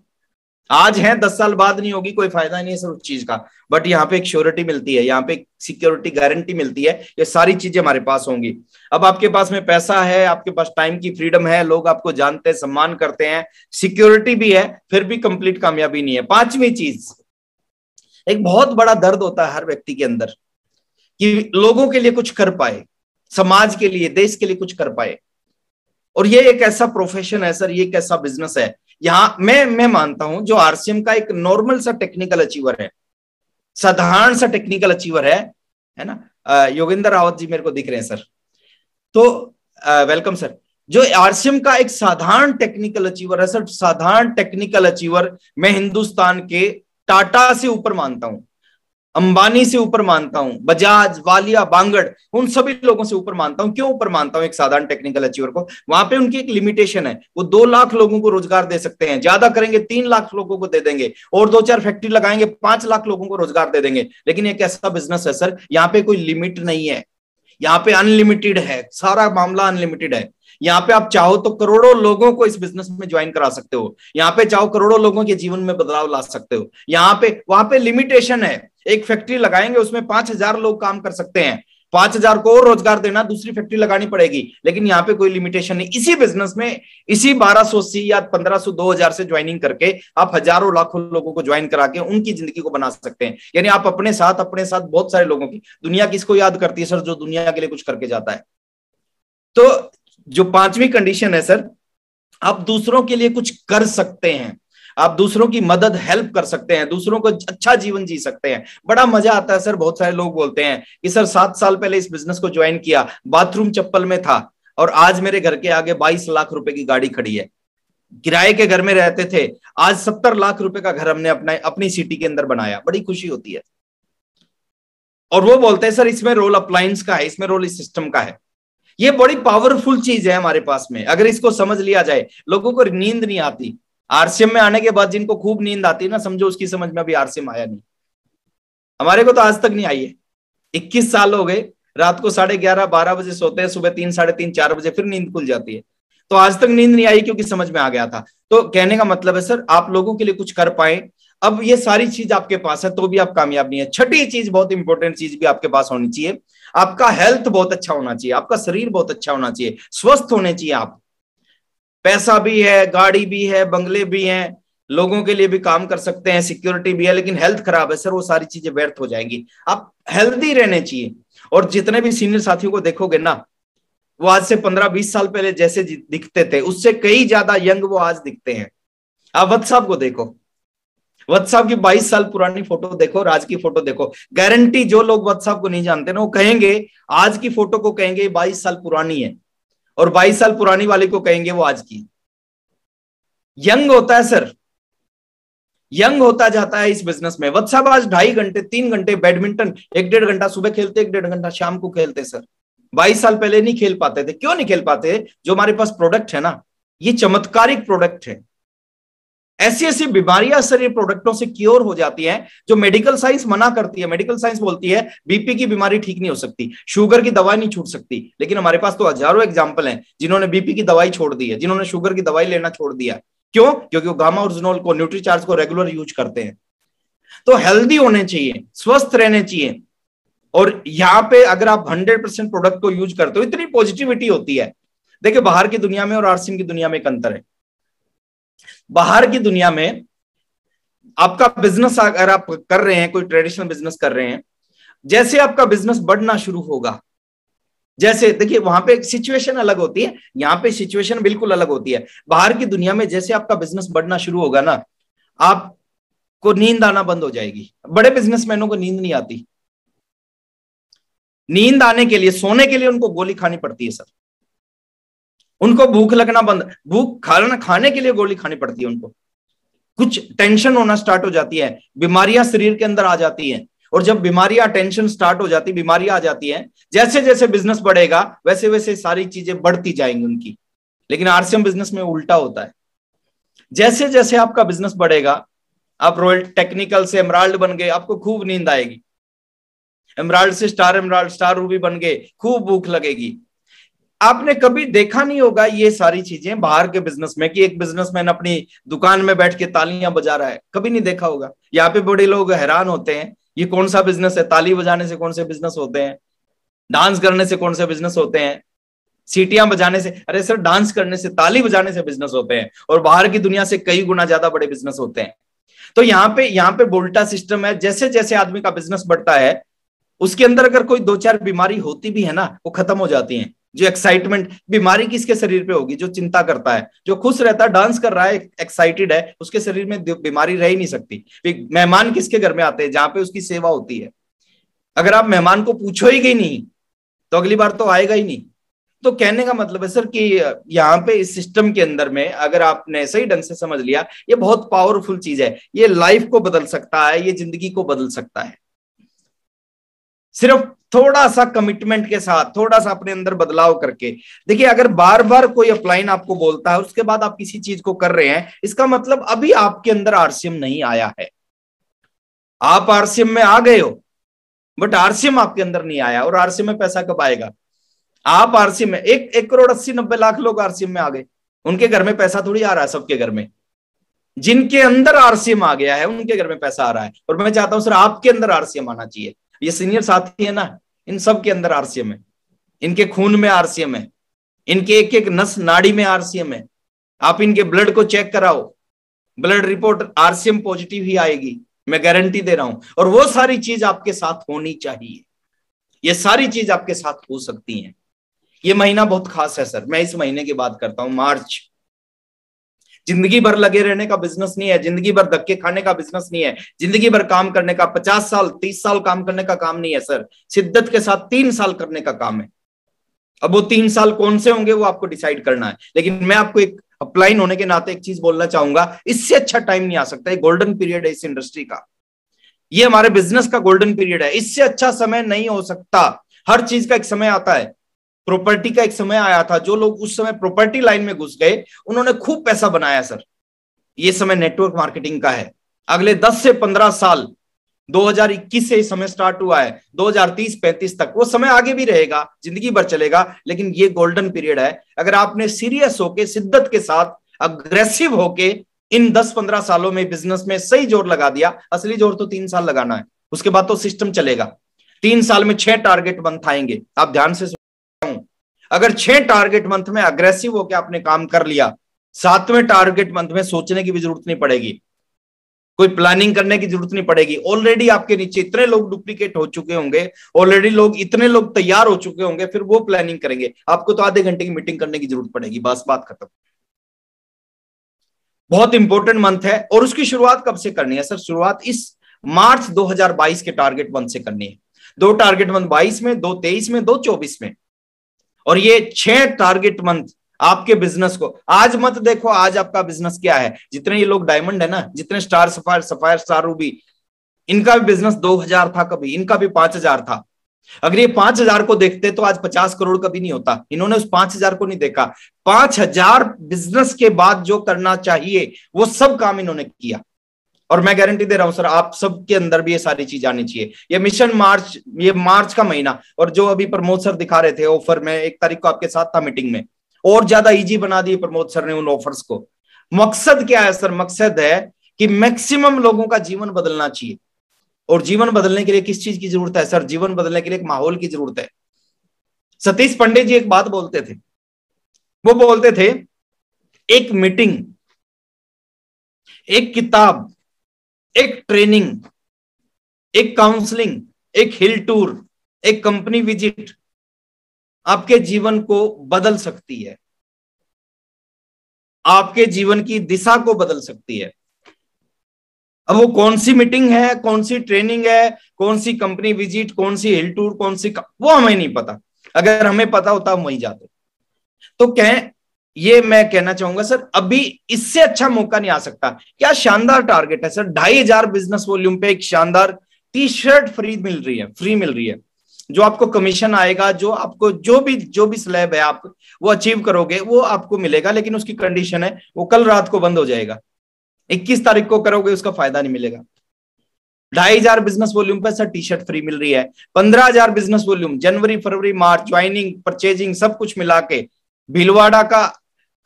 S2: आज है, दस साल बाद नहीं होगी, कोई फ़ायदा नहीं है सर उस चीज़ का। बट यहाँ पे एक श्योरिटी मिलती है, यहाँ पे एक सिक्योरिटी गारंटी मिलती है, ये सारी चीज़ें हमारे पास होंगी। अब आपके पास में पैसा है, आपके पास टाइम की फ्रीडम है, लोग आपको जानते हैं, सम्मान करते हैं सिक्योरिटी भी है, फिर भी कंप्लीट कामयाबी नहीं है। पांचवी चीज़, एक बहुत बड़ा दर्द होता है हर व्यक्ति के अंदर। कि लोगों के लिए कुछ कर पाए, समाज के लिए, देश के लिए कुछ कर पाए। और ये एक ऐसा प्रोफेशन है सर ये एक ऐसा बिज़नेस है। यहाँ मैं मैं मानता हूँ, जो आरसीएम का एक नॉर्मल सा टेक्निकल अचीवर है, साधारण सा टेक्निकल अचीवर है है ना? योगेंद्र रावत जी मेरे को दिख रहे हैं सर तो वेलकम सर जो आरसीएम का एक साधारण टेक्निकल अचीवर है सर साधारण टेक्निकल अचीवर मैं हिंदुस्तान के टाटा से ऊपर मानता हूँ। अंबानी से ऊपर मानता हूँ, बजाज, वालिया, बांगड़, उन सभी लोगों से ऊपर मानता हूँ। क्यों ऊपर मानता हूँ एक साधारण टेक्निकल अचीवर को? वहाँ पे उनकी एक लिमिटेशन है। वो दो लाख लोगों को रोज़गार दे सकते हैं। ज़्यादा करेंगे, तीन लाख लोगों को दे देंगे। और दो चार फैक्ट्री लगाएँगे, पाँच लाख लोगों को रोज़गार दे देंगे। लेकिन एक ऐसा बिज़नेस है सर यहाँ पे कोई लिमिट नहीं है। यहाँ पे अनलिमिटेड है। सारा मामला अनलिमिटेड है। यहाँ पे आप चाहो तो करोड़ों लोगों को इस बिज़नेस में ज्वाइन करा सकते हो। यहाँ पे चाहो करोड़ों लोगों के जीवन में बदलाव ला सकते हो। यहाँ पे, वहाँ पे लिमिटेशन है। एक फैक्ट्री लगाएँगे, उसमें पाँच हज़ार लोग काम कर सकते हैं। पाँच हज़ार को और रोज़गार देना, दूसरी फैक्ट्री लगानी पड़ेगी। लेकिन यहाँ पे कोई लिमिटेशन नहीं। इसी बिज़नेस में, इसी बारह सौ अस्सी या पंद्रह सौ, दो हज़ार से ज्वाइनिंग करके आप हज़ारों लाखों लोगों को ज्वाइन करा के उनकी ज़िंदगी को बना सकते हैं। यानी आप अपने साथ अपने साथ बहुत सारे लोगों की, दुनिया किसको याद करती है सर, जो दुनिया के लिए कुछ करके जाता है? तो जो पांचवी कंडीशन है सर आप दूसरों के लिए कुछ कर सकते हैं। आप दूसरों की मदद हेल्प कर सकते हैं, दूसरों को अच्छा जीवन जी सकते हैं। बड़ा मज़ा आता है सर बहुत सारे लोग बोलते हैं कि, सर, सात साल पहले इस बिज़नेस को ज्वाइन किया बाथरूम चप्पल में था और आज मेरे घर के आगे बाईस लाख रुपए की गाड़ी खड़ी है। किराए के घर में रहते थे, आज सत्तर लाख रुपए का घर हमने अपना, अपनी सिटी के अंदर बनाया। बड़ी खुशी होती है। और वो बोलते हैं, सर, इसमें रोल अप्लायंस का है, इसमें रोल इस सिस्टम का है। ये बड़ी पावरफुल चीज़ है हमारे पास में, अगर इसको समझ लिया जाए। लोगों को नींद नहीं आती। आरसीएम में आने के बाद जिनको खूब नींद आती है ना, समझो उसकी समझ में अभी आरसीएम आया नहीं। हमारे को तो आज तक नहीं आई है। इक्कीस साल हो गए, रात को साढ़े ग्यारह, बारह बजे सोते हैं, सुबह तीन, साढ़े तीन, चार बजे फिर नींद खुल जाती है। तो आज तक नींद नहीं आई क्योंकि समझ में आ गया था। तो कहने का मतलब है, सर, आप लोगों के लिए कुछ कर पाए। अब ये सारी चीज़ आपके पास है तो भी आप कामयाब नहीं है। छठी चीज़, बहुत इंपॉर्टेंट चीज़ भी आपके पास होनी चाहिए। आपका हेल्थ बहुत अच्छा होना चाहिए, आपका शरीर बहुत अच्छा होना चाहिए, स्वस्थ होने चाहिए आप। पैसा भी है, गाड़ी भी है, बंगले भी हैं, लोगों के लिए भी काम कर सकते हैं सिक्योरिटी भी है, लेकिन हेल्थ खराब है, सर, वो सारी चीज़ें व्यर्थ हो जाएँगी। आप हेल्दी रहने चाहिए, और जितने भी सीनियर साथियों को देखोगे ना, वो आज से पंद्रह बीस साल पहले जैसे दिखते थे, उससे कई ज़्यादा यंग वो आज दिखते हैं। आप वत्स को देखो साहब की बाईस साल पुरानी फ़ोटो देखो, राज की फ़ोटो देखो। गारंटी जो लोग साहब को नहीं जानते ना, वो कहेंगे, आज की फ़ोटो को कहेंगे बाईस साल पुरानी है। और 22 साल पुरानी वाले को कहेंगे, वो आज की यंग होता है सर यंग होता जाता है इस बिज़नेस में। वत्साब आज ढाई घंटे, तीन घंटे बैडमिंटन एक डेढ़ घंटा सुबह खेलते, एक डेढ़ घंटा शाम को खेलते सर बाईस साल पहले नहीं खेल पाते थे। क्यों नहीं खेल पाते? जो हमारे पास प्रोडक्ट है ना, ये चमत्कारिक प्रोडक्ट है। ऐसी ऐसी बीमारियाँ ये प्रोडक्टों से क्योर हो जाती हैं, जो मेडिकल साइंस मना करती है। मेडिकल साइंस बोलती है बीपी की बीमारी ठीक नहीं हो सकती शुगर की दवाई नहीं छूट सकती। लेकिन हमारे पास तो हज़ारों एग्ज़ाम्पल हैं, जिन्होंने बीपी की दवाई छोड़ दी है, जिन्होंने शुगर की दवाई लेना छोड़ दिया। क्यों? क्योंकि वो गामा ओरिजिनल को न्यूट्रीचार्ज को रेगुलर यूज़ करते हैं। तो हेल्दी होने चाहिए, स्वस्थ रहने चाहिए। और यहाँ पे अगर आप हंड्रेड परसेंट प्रोडक्ट को यूज़ करते हो, इतनी पॉजिटिविटी होती है। देखिए, बाहर की दुनिया में और आरसीएम की दुनिया में एक अंतर है। बाहर की दुनिया में आपका बिज़नेस अगर आप कर रहे हैं, कोई ट्रेडिशनल बिज़नेस कर रहे हैं, जैसे आपका बिज़नेस बढ़ना शुरू होगा, जैसे देखिए वहाँ पे सिचुएशन अलग होती है, यहाँ पे सिचुएशन बिल्कुल अलग होती है। बाहर की दुनिया में जैसे आपका बिज़नेस बढ़ना शुरू होगा ना, आपको नींद आना बंद हो जाएगी। बड़े बिजनेसमैनों को नींद नहीं आती। नींद आने के लिए, सोने के लिए उनको गोली खानी पड़ती है, सर। उनको भूख लगना बंद, भूख खाना, खाने के लिए गोली खानी पड़ती है उनको। कुछ टेंशन होना स्टार्ट हो जाती है, बीमारियाँ शरीर के अंदर आ जाती हैं। और जब बीमारियाँ टेंशन स्टार्ट हो जाती, बीमारियाँ आ जाती हैं जैसे जैसे बिज़नेस बढ़ेगा वैसे वैसे सारी चीज़ें बढ़ती जाएँगी उनकी। लेकिन आरसीएम बिज़नेस में उल्टा होता है। जैसे जैसे आपका बिज़नेस बढ़ेगा, आप रॉयल टेक्निकल से एमराल्ड बन गए, आपको खूब नींद आएगी। एमराल्ड से स्टार एमराल्ड स्टार रूबी बन गए, खूब भूख लगेगी। आपने कभी देखा नहीं होगा ये सारी चीज़ें बाहर के बिज़नेस में कि एक बिजनेसमैन अपनी दुकान में बैठ के तालियाँ बजा रहा है। कभी नहीं देखा होगा। यहाँ पे बड़े लोग हैरान होते हैं, ये कौन सा बिज़नेस है? ताली बजाने से कौन से बिज़नेस होते हैं? डांस करने से कौन से बिज़नेस होते हैं? सीटियाँ बजाने से, अरे सर डांस करने से, ताली बजाने से बिज़नेस होते हैं और बाहर की दुनिया से कई गुना ज़्यादा बड़े बिज़नेस होते हैं। तो यहाँ पे यहाँ पे बोल्टा सिस्टम है जैसे जैसे आदमी का बिज़नेस बढ़ता है, उसके अंदर अगर कोई दो चार बीमारी होती भी है ना, वो खत्म हो जाती है। जो एक्साइटमेंट बीमारी किसके शरीर पे होगी, जो चिंता करता है, जो खुश रहता है डांस कर रहा है एक्साइटेड है, उसके शरीर में बीमारी रह ही नहीं सकती। मेहमान किसके घर में आते हैं, जहाँ पे उसकी सेवा होती है? अगर आप मेहमान को पूछो ही गई नहीं तो अगली बार तो आएगा ही नहीं। तो कहने का मतलब है, सर, कि यहाँ पे इस सिस्टम के अंदर में अगर आपने सही ढंग से समझ लिया, ये बहुत पावरफुल चीज़ है। ये लाइफ को बदल सकता है, ये ज़िंदगी को बदल सकता है। सिर्फ़ थोड़ा सा कमिटमेंट के साथ, थोड़ा सा अपने अंदर बदलाव करके। देखिए, अगर बार बार कोई अपलाइन आपको बोलता है, उसके बाद आप किसी चीज़ को कर रहे हैं, इसका मतलब अभी आपके अंदर आरसीएम नहीं आया है। आप आरसीएम में आ गए हो बट आरसीएम आपके अंदर नहीं आया, और आरसीएम में पैसा कब आएगा? आप आरसीएम में, एक एक करोड़ अस्सी, नब्बे लाख लोग आरसीएम में आ गए। उनके घर में पैसा थोड़ी आ रहा है सबके घर में। जिनके अंदर आरसीएम आ गया है, उनके घर में पैसा आ रहा है। और मैं चाहता हूँ, सर, आपके अंदर आरसीएम आना चाहिए। ये सीनियर साथी है ना, इन सब के अंदर आरसीएम है। इनके खून में आरसीएम है। इनके एक एक नस नाड़ी में आरसीएम है। आप इनके ब्लड को चेक कराओ। ब्लड रिपोर्ट आरसीएम पॉजिटिव ही आएगी, मैं गारंटी दे रहा हूँ। और वो सारी चीज़ आपके साथ होनी चाहिए। ये सारी चीज़ आपके साथ हो सकती है। ये महीना बहुत खास है, सर। मैं इस महीने की बात करता हूँ, मार्च। ज़िंदगी भर लगे रहने का बिज़नेस नहीं है, ज़िंदगी भर धक्के खाने का बिज़नेस नहीं है, ज़िंदगी भर काम करने का, पचास साल, तीस साल काम करने का काम नहीं है सर शिद्दत के साथ तीन साल करने का काम है। अब वो तीन साल कौन से होंगे, वो आपको डिसाइड करना है। लेकिन मैं आपको एक अपलाइन होने के नाते एक चीज़ बोलना चाहूँगा, इससे अच्छा टाइम नहीं आ सकता गोल्डन पीरियड है इस इंडस्ट्री का। ये हमारे बिज़नेस का गोल्डन पीरियड है। इससे अच्छा समय नहीं हो सकता। हर चीज़ का एक समय आता है। प्रॉपर्टी का एक समय आया था, जो लोग उस समय प्रॉपर्टी लाइन में घुस गए, उन्होंने खूब पैसा बनाया सर ये समय नेटवर्क मार्केटिंग का है। अगले 10 से 15 साल 2021 से समय स्टार्ट हुआ है 2030-35 तक, वो समय आगे भी रहेगा, ज़िंदगी भर चलेगा, लेकिन ये गोल्डन पीरियड है। अगर आपने सीरियस होके, शिद्दत के साथ अग्रेसिव होके, इन 10-15 सालों में बिज़नेस में सही ज़ोर लगा दिया, असली ज़ोर तो तीन साल लगाना है, उसके बाद तो सिस्टम चलेगा। तीन साल में छह टारगेट मंथ आएँगे आप ध्यान से अगर छह टारगेट मंथ में अग्रेसिव होकर आपने काम कर लिया, सातवें टारगेट मंथ में सोचने की भी ज़रूरत नहीं पड़ेगी। कोई प्लानिंग करने की ज़रूरत नहीं पड़ेगी। ऑलरेडी आपके नीचे इतने लोग डुप्लीकेट हो चुके होंगे ऑलरेडी लोग, इतने लोग तैयार हो चुके होंगे, फिर वो प्लानिंग करेंगे। आपको तो आधे घंटे की मीटिंग करने की ज़रूरत पड़ेगी। बस, बात खत्म। बहुत इंपॉर्टेंट मंथ है, और उसकी शुरुआत कब से करनी है? सर, शुरुआत इस मार्च 2022 के टारगेट मंथ से करनी है। दो टारगेट मंथ 22 में, दो तेईस में, दो चौबीस में। और ये छह टारगेट मंथ आपके बिज़नेस को। आज मत देखो, आज आपका बिज़नेस क्या है। जितने ये लोग डायमंड है ना, जितने star sapphire sapphire star ruby इनका भी बिज़नेस दो हज़ार था कभी, इनका भी पाँच हज़ार था। अगर ये पाँच हज़ार को देखते तो आज पचास करोड़ कभी नहीं होता। इन्होंने उस पाँच हज़ार को नहीं देखा। पाँच हज़ार बिज़नेस के बाद जो करना चाहिए, वो सब काम इन्होंने किया। और मैं गारंटी दे रहा हूँ सर आप सबके अंदर भी ये सारी चीज़ आनी चाहिए। ये मिशन मार्च ये मार्च का महीना, और जो अभी प्रमोद सर दिखा रहे थे ऑफ़र में, एक तारीख को आपके साथ था मीटिंग में, और ज़्यादा इजी बना दिए प्रमोद सर ने उन ऑफर्स को। मकसद क्या है सर मकसद है कि मैक्सिमम लोगों का जीवन बदलना चाहिए। और जीवन बदलने के लिए किस चीज़ की ज़रूरत है सर जीवन बदलने के लिए एक माहौल की ज़रूरत है। सतीश पंडित जी एक बात बोलते थे। वो बोलते थे, एक मीटिंग एक किताब एक ट्रेनिंग एक काउंसलिंग एक हिल टूर एक कंपनी विज़िट आपके जीवन को बदल सकती है। आपके जीवन की दिशा को बदल सकती है। अब वो कौन सी मीटिंग है, कौन सी ट्रेनिंग है, कौन सी कंपनी विज़िट कौन सी हिल टूर कौन सी वो हमें नहीं पता। अगर हमें पता होता हम वहीं जाते। तो कह ये मैं कहना चाहूँगा, सर, अभी इससे अच्छा मौका नहीं आ सकता। क्या शानदार टारगेट है, सर? ढाई हज़ार बिज़नेस वॉल्यूम पे एक शानदार टी शर्ट फ्री मिल रही है फ्री मिल रही है। जो आपको कमीशन आएगा, जो आपको, जो भी जो भी स्लैब है आप, वो अचीव करोगे, वो आपको मिलेगा, लेकिन उसकी कंडीशन है, वो कल रात को बंद हो जाएगा। इक्कीस तारीख को करोगे, उसका फ़ायदा नहीं मिलेगा। ढाई हज़ार बिज़नेस वॉल्यूम पर सर टी शर्ट फ्री मिल रही है। पंद्रह हज़ार बिज़नेस वॉल्यूम जनवरी फरवरी मार्च ज्वाइनिंग परचेजिंग सब कुछ मिला के, भीलवाड़ा का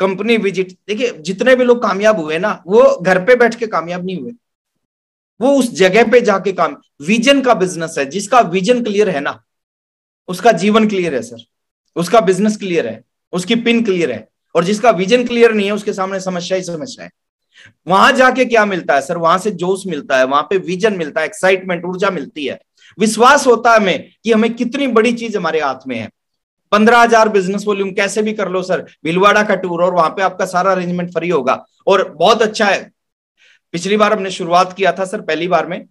S2: कंपनी विज़िट देखिए, जितने भी लोग कामयाब हुए ना, वो घर पे बैठ के कामयाब नहीं हुए। वो उस जगह पे जाके काम विजन का बिज़नेस है, जिसका विजन क्लियर है ना, उसका जीवन क्लियर है सर उसका बिज़नेस क्लियर है, उसकी पिन क्लियर है, और जिसका विजन क्लियर नहीं है, उसके सामने समस्या ही समस्या है। वहाँ जाके क्या मिलता है सर वहाँ से जोश मिलता है, वहाँ पे विजन मिलता है एक्साइटमेंट ऊर्जा मिलती है। विश्वास होता है हमें कि हमें कितनी बड़ी चीज़ हमारे हाथ में है। पंद्रह हज़ार बिज़नेस वॉल्यूम कैसे भी कर लो सर भिलवाड़ा का टूर और वहाँ पे आपका सारा अरेंजमेंट फ्री होगा। और बहुत अच्छा है। पिछली बार हमने शुरुआत किया था सर पहली बार में।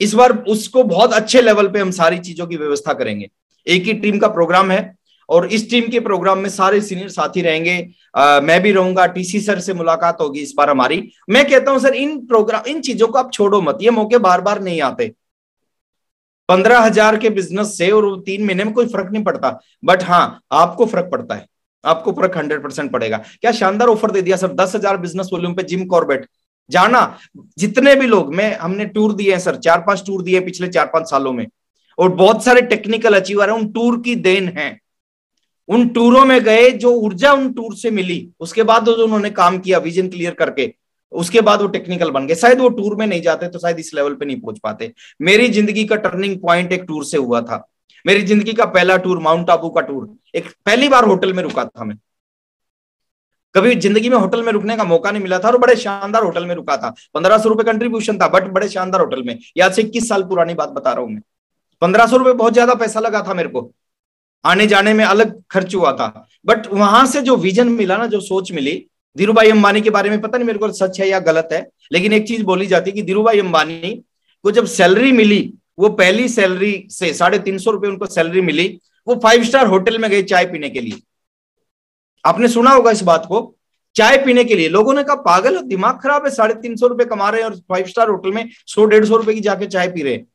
S2: इस बार उसको बहुत अच्छे लेवल पे हम सारी चीज़ों की व्यवस्था करेंगे। एक ही टीम का प्रोग्राम है और इस टीम के प्रोग्राम में सारे सीनियर साथी रहेंगे। आ, मैं भी रहूँगा टीसी सर से मुलाकात होगी इस बार हमारी। मैं कहता हूँ सर इन प्रोग्राम इन चीज़ों को आप छोड़ो मत। ये मौके बार बार नहीं आते। पंद्रह हज़ार के बिज़नेस से और तीन महीने में कोई फ़र्क नहीं पड़ता। बट हाँ आपको फ़र्क पड़ता है। आपको फ़र्क हंड्रेड परसेंट पड़ेगा। क्या शानदार ऑफ़र दे दिया सर? दस हज़ार बिज़नेस वॉल्यूम पे जिम कॉर्बेट जाना, जितने भी लोग, मैं, हमने टूर दिए हैं सर। चार पाँच टूर दिए पिछले चार पाँच सालों में। और बहुत सारे टेक्निकल अचीवर है, उन टूर की देन है। उन टूरों में गए, जो ऊर्जा उन टूर से मिली, उसके बाद उन्होंने काम किया विजन क्लियर करके। उसके बाद वो टेक्निकल बन गए। शायद वो टूर में नहीं जाते तो शायद इस लेवल पे नहीं पहुँच पाते। मेरी ज़िंदगी का टर्निंग पॉइंट एक टूर से हुआ था। मेरी ज़िंदगी का पहला टूर माउंट आबू का टूर एक पहली बार होटल में रुका था मैं। कभी ज़िंदगी में होटल में रुकने का मौका नहीं मिला था और बड़े शानदार होटल में रुका था। पंद्रह सौ रुपए कंट्रीब्यूशन था बट बड़े शानदार होटल में। याद से इक्कीस साल पुरानी बात बता रहा हूँ मैं। पंद्रह सौ रुपए बहुत ज़्यादा पैसा लगा था मेरे को। आने जाने में अलग खर्च हुआ था। बट वहाँ से जो विजन मिला ना, जो सोच मिली धीरू भाई अंबानी के बारे में पता नहीं मेरे को सच है या गलत है, लेकिन एक चीज़ बोली जाती है कि धीरू भाई अंबानी को जब सैलरी मिली, वो पहली सैलरी से साढ़े तीन सौ रुपए उनको सैलरी मिली, वो फाइव स्टार होटल में गए चाय पीने के लिए। आपने सुना होगा इस बात को? चाय पीने के लिए। लोगों ने कहा, पागल हो, दिमाग खराब है, साढ़े तीन सौ रुपए कमा रहे हैं और फाइव स्टार होटल में सौ, डेढ़ सौ रुपए की जाके चाय पी रहे हैं।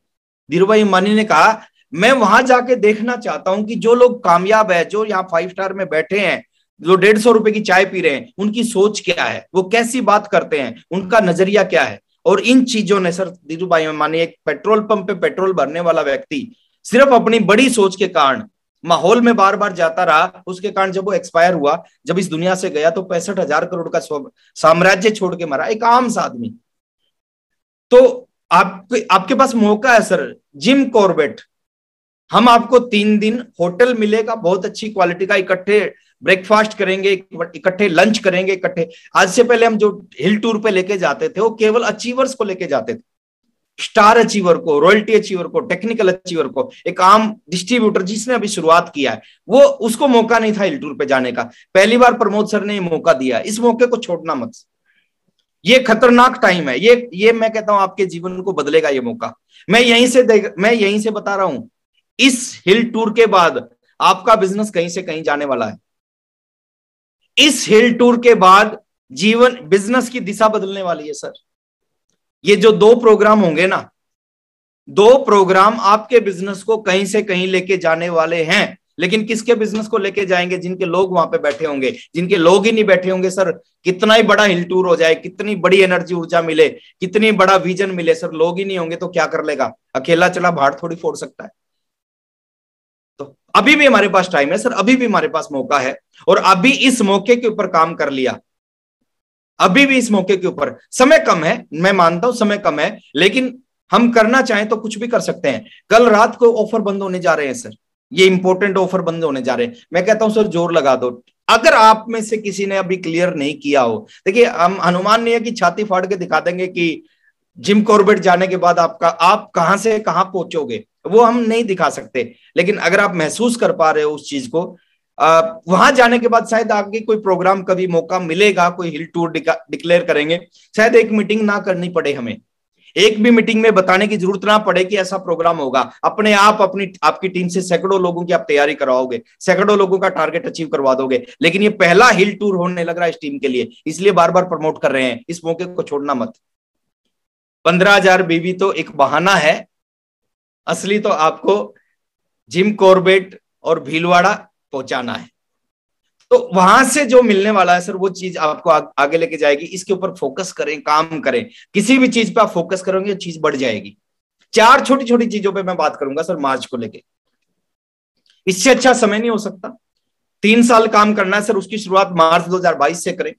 S2: धीरू भाई अंबानी ने कहा, मैं वहाँ जाके देखना चाहता हूँ कि जो लोग कामयाब है, जो यहाँ फाइव स्टार में बैठे हैं जो डेढ़ सौ रुपए की चाय पी रहे हैं, उनकी सोच क्या है? वो कैसी बात करते हैं? उनका नज़रिया क्या है? और इन चीज़ों ने, सर धीरू भाई मानिए एक पेट्रोल पंप पे पेट्रोल भरने वाला व्यक्ति सिर्फ़ अपनी बड़ी सोच के कारण माहौल में बार बार जाता रहा। उसके कारण जब वो एक्सपायर हुआ, जब इस दुनिया से गया तो पैंसठ हज़ार करोड़ का साम्राज्य छोड़ के मरा, एक आम सा आदमी। तो आपके आपके पास मौका है, सर? जिम कॉर्बेट हम आपको तीन दिन होटल मिलेगा, बहुत अच्छी क्वालिटी का, इकट्ठे ब्रेकफास्ट करेंगे, इकट्ठे लंच करेंगे, इकट्ठे। आज से पहले हम जो हिल टूर पे लेके जाते थे, वो केवल अचीवर्स को लेके जाते थे। स्टार अचीवर को रॉयल्टी अचीवर को टेक्निकल अचीवर को, एक आम डिस्ट्रीब्यूटर जिसने अभी शुरुआत किया है, वो उसको मौका नहीं था हिल टूर पे जाने का। पहली बार प्रमोद सर ने मौका दिया इस मौके को छोड़ना मत। ये खतरनाक टाइम है, ये ये मैं कहता हूँ आपके जीवन को बदलेगा ये मौका। मैं यहीं से मैं यहीं से बता रहा हूँ इस हिल टूर के बाद आपका बिज़नेस कहीं से कहीं जाने वाला है। इस हिल टूर के बाद जीवन, बिज़नेस की दिशा बदलने वाली है, सर। ये जो दो प्रोग्राम होंगे ना, दो प्रोग्राम आपके बिज़नेस को कहीं से कहीं लेके जाने वाले हैं। लेकिन किसके बिज़नेस को लेके जाएँगे? जिनके लोग वहाँ पे बैठे होंगे। जिनके लोग ही नहीं बैठे होंगे, सर। कितना ही बड़ा हिल टूर हो जाए, कितनी बड़ी एनर्जी ऊर्जा मिले, कितनी बड़ा विजन मिले, सर। लोग ही नहीं होंगे तो क्या कर लेगा? अकेला चला, भाड़ थोड़ी फोड़ सकता है। अभी भी हमारे पास टाइम है सर अभी भी हमारे पास मौका है। और अभी इस मौके के ऊपर काम कर लिया। अभी भी इस मौके के ऊपर। समय कम है, मैं मानता हूँ समय कम है, लेकिन हम करना चाहें तो कुछ भी कर सकते हैं। कल रात को ऑफ़र बंद होने जा रहे हैं सर ये इंपॉर्टेंट ऑफ़र बंद होने जा रहे हैं। मैं कहता हूँ सर ज़ोर लगा दो। अगर आप में से किसी ने अभी क्लियर नहीं किया हो, देखिए, हम अनुमान नहीं है कि छाती फाड़ के दिखा देंगे कि जिम कॉर्बेट जाने के बाद आपका, आप कहाँ से कहाँ पहुंचोगे? वो हम नहीं दिखा सकते। लेकिन अगर आप महसूस कर पा रहे हो उस चीज़ को आ, वहाँ जाने के बाद शायद आगे कोई प्रोग्राम कभी मौका मिलेगा कोई हिल टूर डिक्लेयर करेंगे। शायद एक मीटिंग ना करनी पड़े हमें। एक भी मीटिंग में बताने की ज़रूरत ना पड़े कि ऐसा प्रोग्राम होगा। अपने आप अपनी आपकी टीम से सैकड़ों लोगों की आप तैयारी करवाओगे सैकड़ों लोगों का टारगेट अचीव करवा दोगे। लेकिन ये पहला हिल टूर होने लग रहा है इस टीम के लिए। इसलिए बार बार प्रमोट कर रहे हैं। इस मौके को छोड़ना मत। पंद्रह हज़ार बीबी तो एक बहाना है। असली तो आपको जिम कॉर्बेट और भीलवाड़ा पहुंचाना है। तो वहाँ से जो मिलने वाला है सर वो चीज़ आपको आ, आगे लेके जाएगी। इसके ऊपर फोकस करें काम करें। किसी भी चीज़ पे आप फोकस करोगे चीज़ बढ़ जाएगी। चार छोटी छोटी चीज़ों पे मैं बात करूँगा सर मार्च को लेके। इससे अच्छा समय नहीं हो सकता। तीन साल काम करना है सर उसकी शुरुआत मार्च 2022 से करें।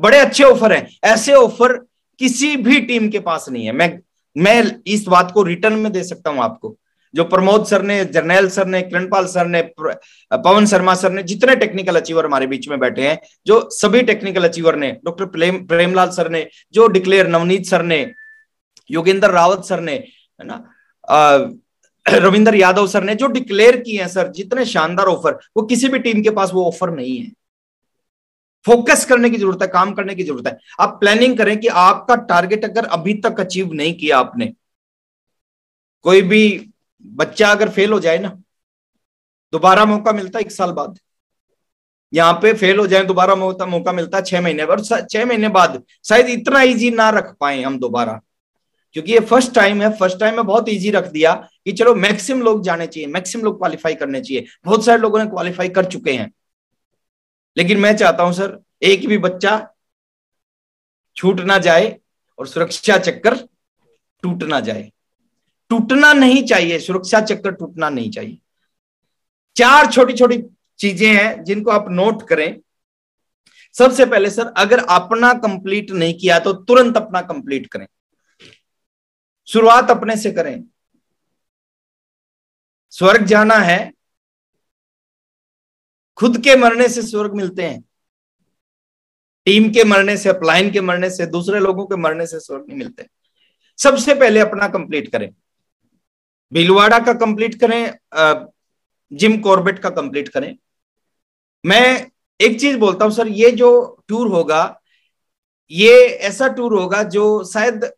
S2: बड़े अच्छे ऑफ़र हैं। ऐसे ऑफ़र किसी भी टीम के पास नहीं है। मैं मैं इस बात को रिटर्न में दे सकता हूँ आपको। जो प्रमोद सर ने, जर्नैल सर ने किरणपाल सर ने पवन शर्मा सर ने जितने टेक्निकल अचीवर हमारे बीच में बैठे हैं, जो सभी टेक्निकल अचीवर ने डॉक्टर प्रेम, प्रेमलाल सर ने, जो डिक्लेयर नवनीत सर ने, योगेंद्र रावत सर ने, है ना? रविंदर यादव सर ने जो डिक्लेयर किए हैं, सर, जितने शानदार ऑफ़र वो किसी भी टीम के पास वो ऑफ़र नहीं है। फोकस करने की ज़रूरत है, काम करने की ज़रूरत है। आप प्लानिंग करें कि आपका टारगेट अगर अभी तक अचीव नहीं किया आपने, कोई भी बच्चा अगर फेल हो जाए ना, दोबारा मौका मिलता है एक साल बाद। यहाँ पे फेल हो जाए, दोबारा मौका मौका मिलता है छह महीने बाद छह महीने बाद शायद इतना इजी ना रख पाए हम दोबारा। क्योंकि ये फ़र्स्ट टाइम है फ़र्स्ट टाइम में बहुत इजी रख दिया कि चलो मैक्सिमम लोग जाने चाहिए मैक्सिमम लोग क्वालिफाई करने चाहिए। बहुत सारे लोगों ने क्वालिफाई कर चुके हैं। लेकिन मैं चाहता हूँ, सर, एक भी बच्चा छूट ना जाए और सुरक्षा चक्कर टूट ना जाए। टूटना नहीं चाहिए, सुरक्षा चक्कर टूटना नहीं चाहिए। चार छोटी छोटी चीज़ें हैं जिनको आप नोट करें। सबसे पहले, सर, अगर अपना कंप्लीट नहीं किया तो तुरंत अपना कंप्लीट करें। शुरुआत अपने से करें। स्वर्ग जाना है खुद के मरने से स्वर्ग मिलते हैं। टीम के मरने से, अपलाइन के मरने से, दूसरे लोगों के मरने से स्वर्ग नहीं मिलते। सबसे पहले अपना कंप्लीट करें। भीलवाड़ा का कंप्लीट करें जिम कॉर्बेट का कंप्लीट करें। मैं एक चीज़ बोलता हूँ, सर, ये जो टूर होगा, ये ऐसा टूर होगा जो शायद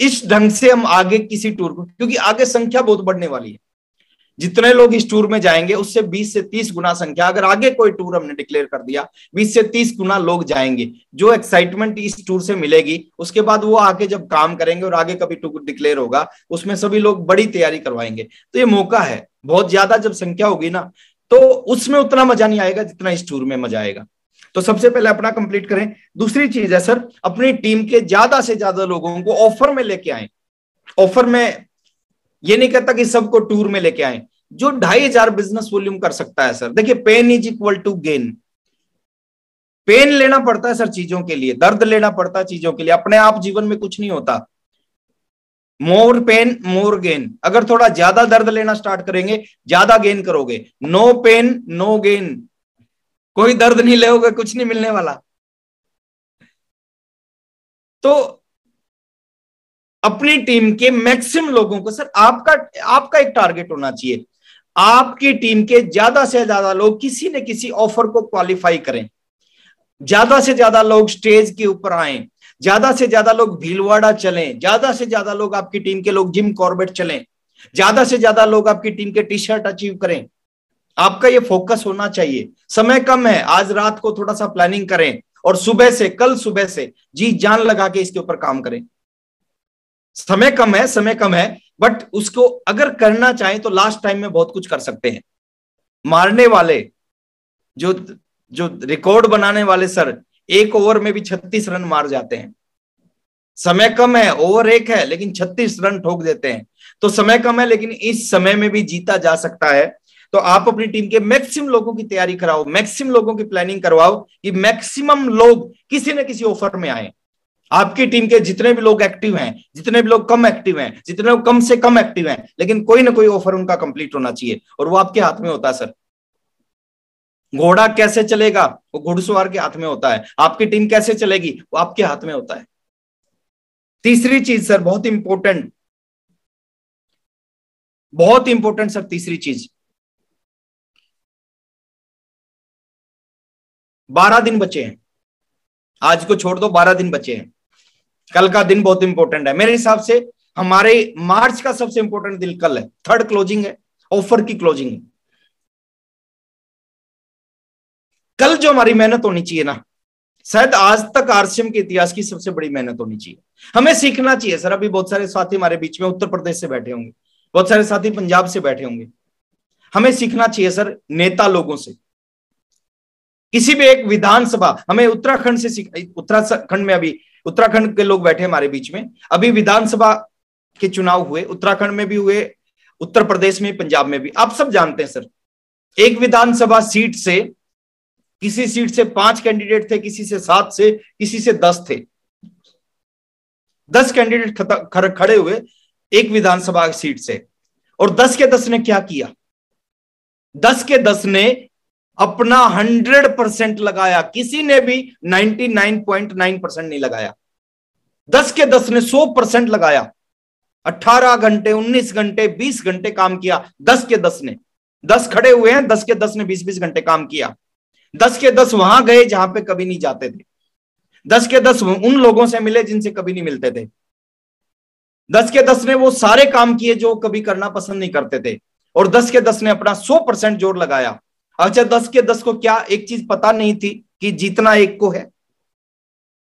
S2: इस ढंग से हम आगे किसी टूर को, क्योंकि आगे संख्या बहुत बढ़ने वाली है। जितने लोग इस टूर में जाएँगे, उससे 20 से 30 गुना संख्या, अगर आगे कोई टूर हमने डिक्लेयर कर दिया 20 से 30 गुना लोग जाएँगे। जो एक्साइटमेंट इस टूर से मिलेगी, उसके बाद वो आगे जब काम करेंगे और आगे कभी टूर डिक्लेयर होगा, उसमें सभी लोग बड़ी तैयारी करवाएँगे। तो ये मौका है। बहुत ज़्यादा जब संख्या होगी ना तो उसमें उतना मज़ा नहीं आएगा जितना इस टूर में मज़ा आएगा। तो सबसे पहले अपना कंप्लीट करें। दूसरी चीज़ है, सर, अपनी टीम के ज़्यादा से ज़्यादा लोगों को ऑफ़र में लेके आए। ऑफ़र में ये नहीं कहता कि सबको टूर में लेके आए। जो ढाई हज़ार बिज़नेस वॉल्यूम कर सकता है सर देखिए pain is equal to gain pain लेना पड़ता है सर चीज़ों के लिए। दर्द लेना पड़ता है चीज़ों के लिए। अपने आप जीवन में कुछ नहीं होता। मोर पेन मोर गेन अगर थोड़ा ज़्यादा दर्द लेना स्टार्ट करेंगे, ज़्यादा गेन करोगे। नो पेन नो गेन कोई दर्द नहीं ले कुछ नहीं मिलने वाला। तो अपनी टीम के मैक्सिमम लोगों को, सर, आपका आपका एक टारगेट होना चाहिए। आपकी टीम के ज़्यादा से ज़्यादा लोग किसी न किसी ऑफ़र को क्वालिफाई करें। ज़्यादा से ज़्यादा लोग स्टेज के ऊपर आए। ज़्यादा से ज़्यादा लोग भीलवाड़ा चलें। ज़्यादा से ज़्यादा लोग आपकी टीम के लोग जिम कॉर्बेट चलें। ज़्यादा से ज़्यादा लोग आपकी टीम के टी शर्ट अचीव करें। आपका ये फोकस होना चाहिए। समय कम है, आज रात को थोड़ा सा प्लानिंग करें और सुबह से, कल सुबह से जी जान लगा के इसके ऊपर काम करें। समय कम है, समय कम है बट उसको अगर करना चाहे तो लास्ट टाइम में बहुत कुछ कर सकते हैं। मारने वाले, जो जो रिकॉर्ड बनाने वाले सर एक ओवर में भी छत्तीस रन मार जाते हैं। समय कम है ओवर एक है, लेकिन छत्तीस रन ठोक देते हैं। तो समय कम है, लेकिन इस समय में भी जीता जा सकता है। तो आप अपनी टीम के मैक्सिमम लोगों की तैयारी कराओ मैक्सिमम लोगों की प्लानिंग करवाओ कि मैक्सिमम लोग किसी न किसी ऑफ़र में आए। आपकी टीम के जितने भी लोग एक्टिव हैं, जितने भी लोग कम एक्टिव हैं, जितने लोग कम से कम एक्टिव हैं, लेकिन कोई ना कोई ऑफ़र उनका कंप्लीट होना चाहिए और वो आपके हाथ में होता है सर घोड़ा कैसे चलेगा? वो घुड़सवार के हाथ में होता है। आपकी टीम कैसे चलेगी? वो आपके हाथ में होता है। तीसरी चीज़ सर बहुत इंपॉर्टेंट बहुत इंपॉर्टेंट सर तीसरी चीज़. बारह दिन बचे हैं। आज को छोड़ दो, बारह दिन बचे हैं। कल का दिन बहुत इंपॉर्टेंट है। मेरे हिसाब से हमारे मार्च का सबसे इंपॉर्टेंट दिन कल है। थर्ड क्लोजिंग है ऑफ़र की क्लोजिंग है। कल जो हमारी मेहनत होनी चाहिए ना, शायद आज तक आरसीएम के इतिहास की सबसे बड़ी मेहनत होनी चाहिए। हमें सीखना चाहिए। सर, अभी बहुत सारे साथी हमारे बीच में उत्तर प्रदेश से बैठे होंगे, बहुत सारे साथी पंजाब से बैठे होंगे। हमें सीखना चाहिए सर, नेता लोगों से। किसी भी एक विधानसभा, हमें उत्तराखंड से उत्तराखंड में अभी उत्तराखंड के लोग बैठे हमारे बीच में। अभी विधानसभा के चुनाव हुए, उत्तराखंड में भी हुए, उत्तर प्रदेश में, पंजाब में भी। आप सब जानते हैं, सर। एक विधानसभा सीट से, किसी सीट से पाँच कैंडिडेट थे, किसी से सात से किसी से दस थे। दस कैंडिडेट खड़े हुए एक विधानसभा सीट से। और दस के दस ने क्या किया? दस के दस ने अपना हंड्रेड परसेंट लगाया। किसी ने भी ninety nine point nine percent नहीं लगाया। दस के दस ने सौ परसेंट लगाया। अट्ठारह घंटे, उन्नीस घंटे, बीस घंटे काम किया। दस के दस ने। दस खड़े हुए हैं, दस के दस ने बीस बीस घंटे काम किया। दस के दस वहाँ गए जहाँ पे कभी नहीं जाते थे। दस के दस उन लोगों से मिले जिनसे कभी नहीं मिलते थे। दस के दस ने वो सारे काम किए जो कभी करना पसंद नहीं करते थे। और दस के दस ने अपना सौ परसेंट ज़ोर लगाया। अच्छा दस के दस को क्या एक चीज़ पता नहीं थी कि जीतना एक को है?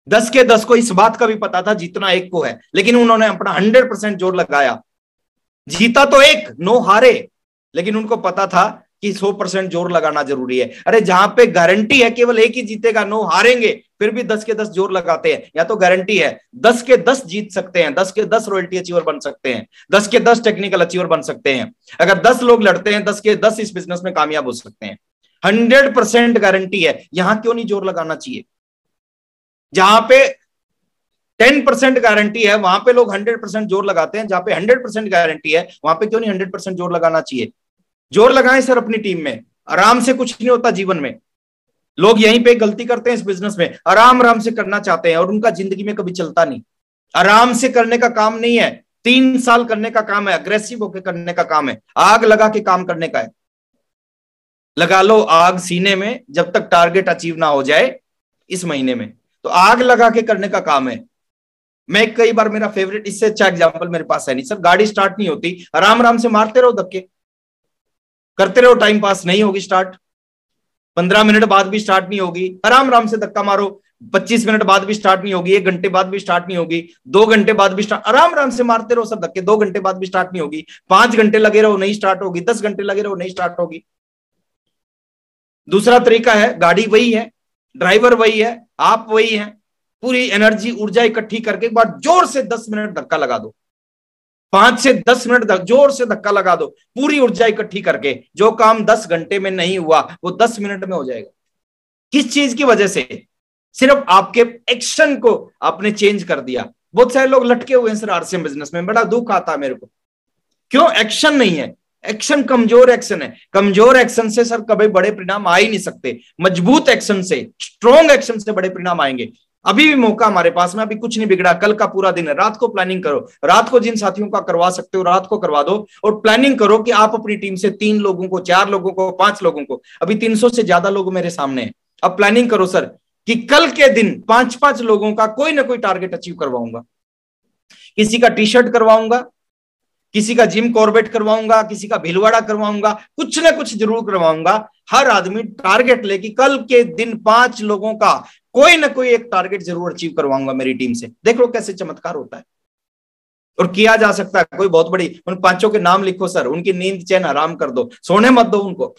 S2: दस के दस को इस बात का भी पता था, जीतना एक को है। लेकिन उन्होंने अपना हंड्रेड परसेंट ज़ोर लगाया। जीता तो एक, नो हारे। लेकिन उनको पता था कि सौ परसेंट ज़ोर लगाना ज़रूरी है। अरे, जहाँ पे गारंटी है, केवल एक ही जीतेगा, नो हारेंगे, फिर भी दस के दस ज़ोर लगाते हैं। या तो गारंटी है, दस के दस जीत सकते हैं, दस के दस रॉयल्टी अचीवर बन सकते हैं, दस के दस टेक्निकल अचीवर बन सकते हैं। अगर दस लोग लड़ते हैं, दस के दस इस बिज़नेस में कामयाब हो सकते हैं। हंड्रेड परसेंट गारंटी है, यहाँ क्यों नहीं ज़ोर लगाना चाहिए? जहाँ पे टेन परसेंट गारंटी है, वहाँ पे लोग हंड्रेड परसेंट ज़ोर लगाते हैं, जहाँ पे हंड्रेड परसेंट गारंटी है, वहाँ पे क्यों नहीं हंड्रेड परसेंट ज़ोर लगाना चाहिए? ज़ोर लगाएँ सर अपनी टीम में। आराम से कुछ नहीं होता जीवन में। लोग यहीं पे गलती करते हैं इस बिज़नेस में। आराम आराम से करना चाहते हैं और उनका ज़िंदगी में कभी चलता नहीं। आराम से करने का काम नहीं है। तीन साल करने का काम है अग्रेसिव होकर करने का काम है। आग लगा के काम करने का है। लगा लो आग सीने में, जब तक टारगेट अचीव ना हो जाए इस महीने में। तो आग लगा के करने का काम है। मैं कई बार मेरा फेवरेट इससे अच्छा एग्ज़ाम्पल मेरे पास है नहीं। सर, गाड़ी स्टार्ट नहीं होती। आराम आराम से मारते रहो धक्के। करते रहो टाइम पास नहीं होगी स्टार्ट पंद्रह मिनट बाद भी स्टार्ट नहीं होगी। आराम आराम से धक्का मारो। पच्चीस मिनट बाद भी स्टार्ट नहीं होगी। एक घंटे बाद भी स्टार्ट नहीं होगी। दो घंटे बाद भी स्टार्ट आराम आराम से मारते रहो, सब धक्के। दो घंटे बाद भी स्टार्ट नहीं होगी। पाँच घंटे लगे रहो, नहीं स्टार्ट होगी। दस घंटे लगे रहो, नहीं स्टार्ट होगी। दूसरा तरीका है, गाड़ी वही है ड्राइवर वही है, आप वही है। पूरी एनर्जी ऊर्जा इकट्ठी करके एक बार ज़ोर से दस मिनट धक्का लगा दो। पाँच से दस मिनट तक ज़ोर से धक्का लगा दो, पूरी ऊर्जा इकट्ठी करके, जो काम दस घंटे में नहीं हुआ, वो दस मिनट में हो जाएगा। किस चीज़ की वजह से? सिर्फ़ आपके एक्शन को आपने चेंज कर दिया। बहुत सारे लोग लटके हुए हैं सर आरसीएम बिज़नेस में, बड़ा दुख आता है मेरे को। क्यों? एक्शन नहीं है। एक्शन कमज़ोर एक्शन है। कमज़ोर एक्शन से सर कभी बड़े परिणाम आ ही नहीं सकते। मज़बूत एक्शन से स्ट्रॉन्ग एक्शन से बड़े परिणाम आएँगे। अभी भी मौका हमारे पास में, अभी कुछ नहीं बिगड़ा। कल का पूरा दिन है। रात को प्लानिंग करो। रात को जिन साथियों का करवा सकते हो, रात को करवा दो। और प्लानिंग करो कि आप अपनी टीम से तीन लोगों को, चार लोगों को, पाँच लोगों को, अभी तीन से ज़्यादा लोग मेरे सामने है। अब प्लानिंग करो सर कि कल के दिन पाँच पाँच लोगों का कोई ना कोई टारगेट अचीव करवाऊँगा। किसी का टी शर्ट करवाऊँगा, किसी का जिम कॉर्बेट करवाऊँगा, किसी का भिलवाड़ा करवाऊँगा, कुछ ना कुछ ज़रूर करवाऊँगा। हर आदमी टारगेट लेके कल के दिन पाँच लोगों का कोई ना कोई एक टारगेट ज़रूर अचीव करवाऊँगा मेरी टीम से। देख लो कैसे चमत्कार होता है। और किया जा सकता है, कोई बहुत बड़ी, उन पाँचों के नाम लिखो सर, उनकी नींद चैन आराम कर दो, सोने मत दो उनको।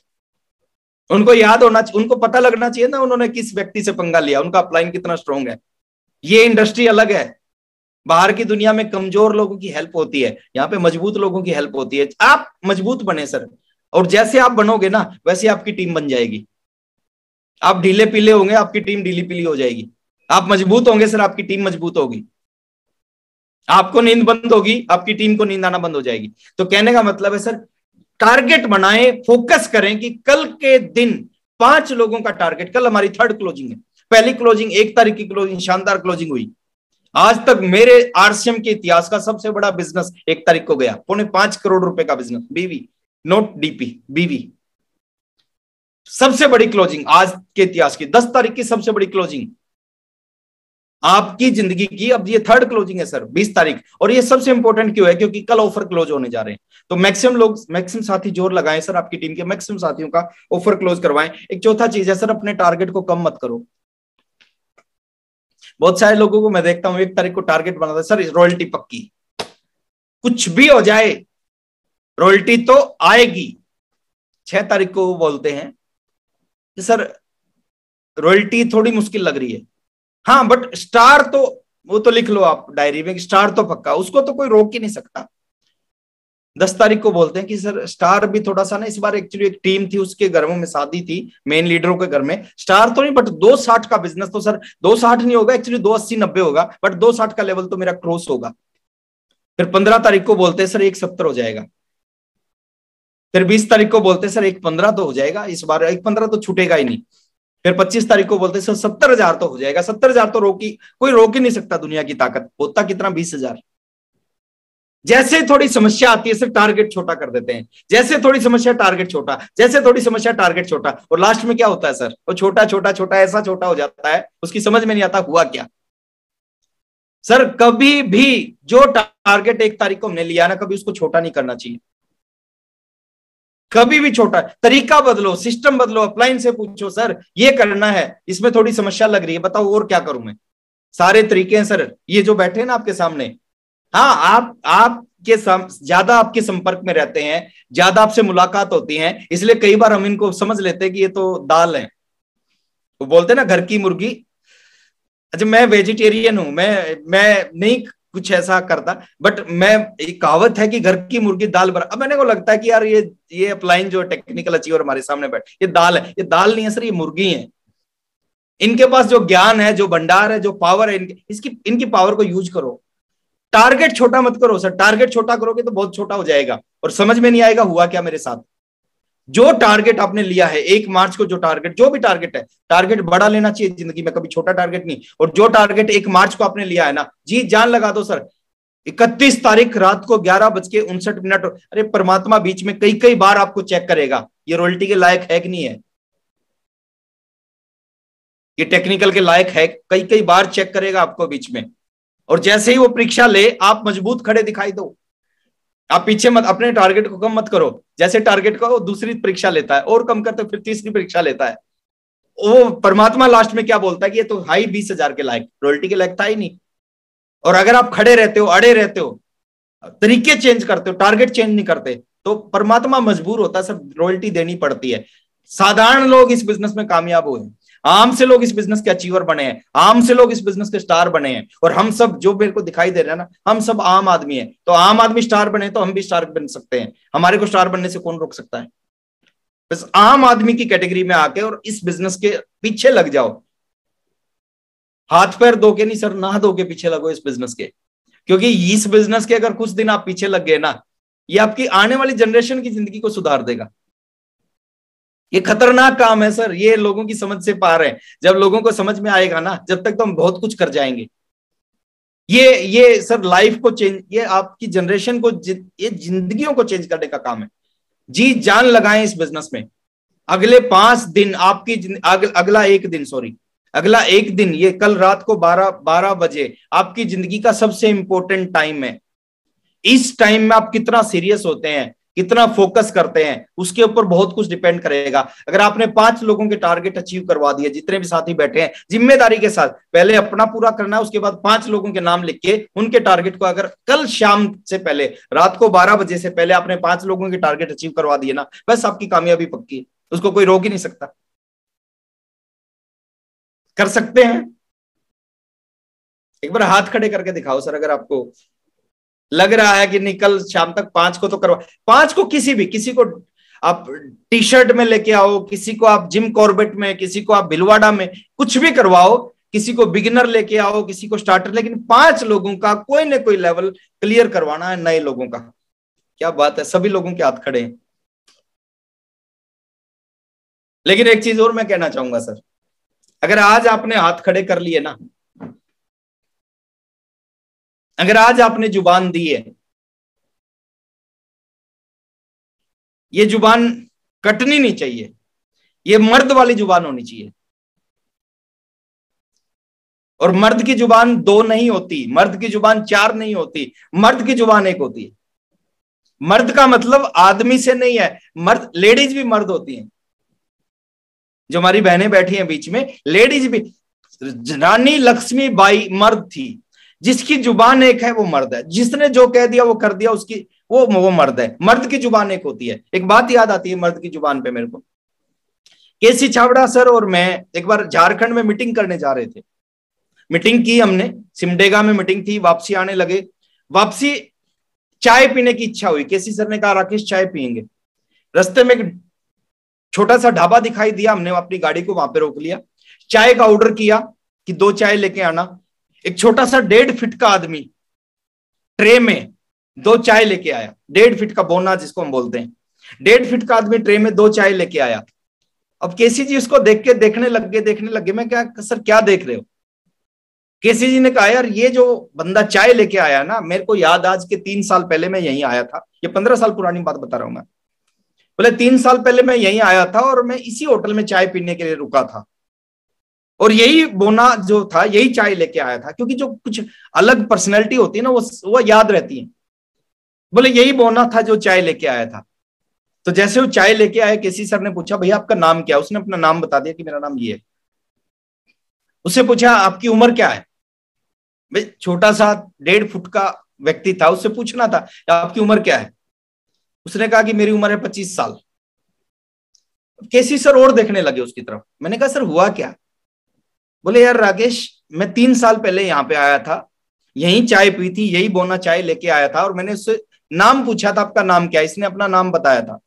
S2: उनको याद होना उनको पता लगना चाहिए ना उन्होंने किस व्यक्ति से पंगा लिया, उनका अपलाइन कितना स्ट्रॉन्ग है। ये इंडस्ट्री अलग है। बाहर की दुनिया में कमज़ोर लोगों की हेल्प होती है, यहाँ पे मज़बूत लोगों की हेल्प होती है। आप मज़बूत बने सर, और जैसे आप बनोगे ना, वैसे आपकी टीम बन जाएगी। आप ढीले पीले होंगे, आपकी टीम ढीली पीली हो जाएगी। आप मज़बूत होंगे, सर, आपकी टीम मज़बूत होगी। आपको नींद बंद होगी, आपकी टीम को नींद आना बंद हो जाएगी। तो कहने का मतलब है, सर, टारगेट बनाए, फोकस करें कि कल के दिन पाँच लोगों का टारगेट, कल हमारी थर्ड क्लोजिंग है। पहली क्लोजिंग, एक तारीख की क्लोजिंग, शानदार क्लोजिंग हुई। आज तक मेरे आरसीएम के इतिहास का सबसे बड़ा बिज़नेस एक तारीख को गया। पौने पाँच करोड़ रुपए का बिज़नेस, बीवी, नोट डीपी, बीवी। सबसे बड़ी क्लोजिंग आज के इतिहास की, दस तारीख की सबसे बड़ी क्लोजिंग आपकी ज़िंदगी की, अब ये थर्ड क्लोजिंग है सर 20 तारीख। और ये सबसे इंपॉर्टेंट क्यों है? क्योंकि कल ऑफ़र क्लोज होने जा रहे हैं। तो मैक्सिमम लोग मैक्सिमम साथी ज़ोर लगाएँ सर आपकी टीम के मैक्सिमम साथियों का ऑफ़र क्लोज करवाएँ। एक चौथा चीज़ है सर अपने टारगेट को कम मत करो। बहुत सारे लोगों को मैं देखता हूँ, एक तारीख को टारगेट बनाता सर रॉयल्टी पक्की। कुछ भी हो जाए रॉयल्टी तो आएगी। छह तारीख को वो बोलते हैं कि सर रॉयल्टी थोड़ी मुश्किल लग रही है। हाँ बट स्टार तो वो तो लिख लो आप डायरी में स्टार तो पक्का, उसको तो कोई रोक ही नहीं सकता। दस तारीख को बोलते हैं कि सर स्टार भी थोड़ा सा ना, इस बार एक्चुअली एक टीम थी, उसके घरों में शादी थी मेन लीडरों के घर में। स्टार तो नहीं बट दो साठ का बिज़नेस तो सर, दो साठ नहीं होगा एक्चुअली दो अस्सी नब्बे होगा बट दो साठ का लेवल तो मेरा क्रॉस होगा। फिर पंद्रह तारीख को बोलते हैं, सर, एक सत्तर हो जाएगा। फिर बीस तारीख को बोलते सर, एक पंद्रह तो हो जाएगा इस बार, एक पंद्रह तो छूटेगा ही नहीं। फिर पच्चीस तारीख को बोलते सर, सत्तर हज़ार तो हो जाएगा। सत्तर हज़ार तो रोकी, कोई रोक ही नहीं सकता दुनिया की ताकत। होता कितना? बीस हज़ार। जैसे थोड़ी समस्या आती है, सिर्फ़ टारगेट छोटा कर देते हैं। जैसे थोड़ी समस्या, टारगेट छोटा। जैसे थोड़ी समस्या, टारगेट छोटा। और लास्ट में क्या होता है, सर? वो छोटा छोटा छोटा, ऐसा छोटा हो जाता है, उसकी समझ में नहीं आता हुआ क्या? सर, कभी भी जो टारगेट एक तारीख को हमने लिया ना, कभी उसको छोटा नहीं करना चाहिए। कभी भी छोटा तरीका बदलो सिस्टम बदलो अपलाइन से पूछो, सर, ये करना है, इसमें थोड़ी समस्या लग रही है, बताओ और क्या करूँ मैं? सारे तरीके हैं, सर। ये जो बैठे हैं ना आपके सामने हाँ आप, आपके ज़्यादा आपके संपर्क में रहते हैं, ज़्यादा आपसे मुलाकात होती है, इसलिए कई बार हम इनको समझ लेते हैं कि ये तो दाल है। वो बोलते ना, घर की मुर्गी। अच्छा मैं वेजिटेरियन हूँ, मैं मैं नहीं कुछ ऐसा करता। बट मैं, एक कहावत है कि घर की मुर्गी दाल बरा अब मैंने को लगता है कि यार ये ये अपलाइन जो टेक्निकल अचीवर हमारे सामने बैठ, ये दाल है। ये दाल नहीं है, सर, ये मुर्गी है। इनके पास जो ज्ञान है, जो भंडार है, जो पावर है, इनकी, इसकी, इनकी पावर को यूज़ करो। टारगेट छोटा मत करो, सर। टारगेट छोटा करोगे तो बहुत छोटा हो जाएगा। और समझ में नहीं आएगा, हुआ क्या मेरे साथ? जो टारगेट आपने लिया है, एक मार्च को जो टारगेट जो भी टारगेट है टारगेट बड़ा लेना चाहिए ज़िंदगी में, कभी छोटा टारगेट नहीं। और जो टारगेट एक मार्च को आपने लिया है ना, जी जान लगा दो सर। इकतीस तारीख रात को ग्यारह बज के उनसठ मिनट, अरे परमात्मा बीच में कई कई बार आपको चेक करेगा। ये रोल्टी के लायक है कि नहीं है? ये टेक्निकल के लायक है कई कई बार चेक करेगा आपको बीच में। और जैसे ही वो परीक्षा ले, आप मज़बूत खड़े दिखाई दो। आप पीछे मत, अपने टारगेट को कम मत करो। जैसे टारगेट को दूसरी परीक्षा लेता है, और कम करते फिर तीसरी परीक्षा लेता है। वो परमात्मा लास्ट में क्या बोलता है कि ये तो हाई बीस हज़ार के लायक। रॉयल्टी के लायक था ही नहीं। और अगर आप खड़े रहते हो, अड़े रहते हो, तरीके चेंज करते हो टारगेट चेंज नहीं करते तो परमात्मा मजबूर होता है सब रॉयल्टी देनी पड़ती है। साधारण लोग इस बिज़नेस में कामयाब हुए आम से लोग इस बिज़नेस के अचीवर बने हैं, आम से लोग इस बिज़नेस के स्टार बने हैं। और हम सब जो मेरे को दिखाई दे रहे हैं ना, हम सब आम आदमी है। तो आम आदमी स्टार बने तो हम भी स्टार बन सकते हैं। हमारे को स्टार बनने से कौन रोक सकता है? बस आम आदमी की कैटेगरी में आके और इस बिज़नेस के पीछे लग जाओ। हाथ पैर दो के नहीं, सर ना दो के पीछे लगो इस बिज़नेस के। क्योंकि इस बिज़नेस के अगर कुछ दिन आप पीछे लग गए ना, ये आपकी आने वाली जनरेशन की ज़िंदगी को सुधार देगा। ये खतरनाक काम है सर। ये लोगों की समझ से पार है। जब लोगों को समझ में आएगा ना जब तक तो हम बहुत कुछ कर जाएँगे। ये ये सर लाइफ को चेंज ये आपकी जनरेशन को ये जिंदगियों को चेंज करने का काम है। जी जान लगाएँ इस बिज़नेस में। अगले पाँच दिन आपकी अग, अगला एक दिन सॉरी अगला एक दिन ये कल रात को बारह बारह बजे आपकी ज़िंदगी का सबसे इंपॉर्टेंट टाइम है। इस टाइम में आप कितना सीरियस होते हैं? कितना फोकस करते हैं, उसके ऊपर बहुत कुछ डिपेंड करेगा। अगर आपने पाँच लोगों के टारगेट अचीव करवा दिए, जितने भी साथी बैठे हैं, ज़िम्मेदारी के साथ, पहले अपना पूरा करना उसके बाद पाँच लोगों के नाम लिख के उनके टारगेट को अगर कल शाम से पहले, रात को बारह बजे से पहले आपने पाँच लोगों के टारगेट अचीव करवा दिए ना, बस आपकी कामयाबी पक्की है, उसको कोई रोक ही नहीं सकता। कर सकते हैं। एक बार हाथ खड़े करके दिखाओ सर, अगर आपको लग रहा है कि निकल शाम तक पाँच को तो करवा, पाँच को किसी भी, किसी को आप टी शर्ट में लेके आओ, किसी को आप जिम कॉर्बेट में, किसी को आप भिलवाड़ा में, कुछ भी करवाओ, किसी को बिगिनर लेके आओ, किसी को स्टार्टर लेकिन पाँच लोगों का कोई ना कोई लेवल क्लियर करवाना है नए लोगों का। क्या बात है, सभी लोगों के हाथ खड़े हैं। लेकिन एक चीज़ और मैं कहना चाहूँगा, सर, अगर आज आपने हाथ खड़े कर लिए ना अगर आज आपने ज़ुबान दी है, ये ज़ुबान कटनी नहीं चाहिए, ये मर्द वाली ज़ुबान होनी चाहिए। और मर्द की ज़ुबान दो नहीं होती, मर्द की ज़ुबान चार नहीं होती, मर्द की ज़ुबान एक होती है। मर्द का मतलब आदमी से नहीं है, मर्द, लेडीज़ भी मर्द होती हैं। जो हमारी बहनें बैठी हैं बीच में, लेडीज़ भी, रानी लक्ष्मी बाई मर्द थी। जिसकी ज़ुबान एक है, वो मर्द है। जिसने जो कह दिया, वो कर दिया, उसकी, वो वो मर्द है। मर्द की ज़ुबान एक होती है। एक बात याद आती है मर्द की ज़ुबान पे मेरे को। केसी छावड़ा सर और मैं एक बार झारखंड में मीटिंग करने जा रहे थे। मीटिंग की हमने, सिमडेगा में मीटिंग थी, वापसी आने लगे। वापसी चाय पीने की इच्छा हुई। केसी सर ने कहा, राकेश, चाय पियेंगे। रस्ते में एक छोटा सा ढाबा दिखाई दिया। हमने अपनी गाड़ी को वहाँ पे रोक लिया। चाय का ऑर्डर किया कि दो चाय लेके आना। एक छोटा सा डेढ़ फिट का आदमी ट्रे में दो चाय लेके आया। डेढ़ फिट का बोना जिसको हम बोलते हैं। डेढ़ फिट का आदमी ट्रे में दो चाय लेके आया। अब केसी जी उसको देख के देखने लग गए, देखने लगे मैं क्या, सर क्या देख रहे हो? केसी जी ने कहा, यार, ये जो बंदा चाय लेके आया ना, मेरे को याद आज के तीन साल पहले मैं यहीं आया था। ये पंद्रह साल पुरानी बात बता रहा हूँ मैं। बोले, तीन साल पहले मैं यहीं आया था और मैं इसी होटल में चाय पीने के लिए रुका था। और यही बोना जो था, यही चाय लेके आया था, क्योंकि जो कुछ अलग पर्सनैलिटी होती है ना, वो वो याद रहती है। बोले, यही बोना था जो चाय लेके आया था। तो जैसे वो चाय लेके आए, केसी सर ने पूछा, भैया, आपका नाम क्या उसने अपना नाम बता दिया कि मेरा नाम ये है। उससे पूछा, आपकी उम्र क्या है? भाई छोटा सा डेढ़ फुट का व्यक्ति था। उससे पूछना था, आपकी उम्र क्या है? उसने कहा कि, मेरी उम्र है पच्चीस साल। केसी सर और देखने लगे उसकी तरफ़। मैंने कहा, सर, हुआ क्या? बोले, यार राकेश, मैं तीन साल पहले यहाँ पे आया था। यही चाय पी थी, यही बोना चाय लेके आया था और मैंने उससे नाम पूछा था, आपका नाम क्या इसने अपना नाम बताया था।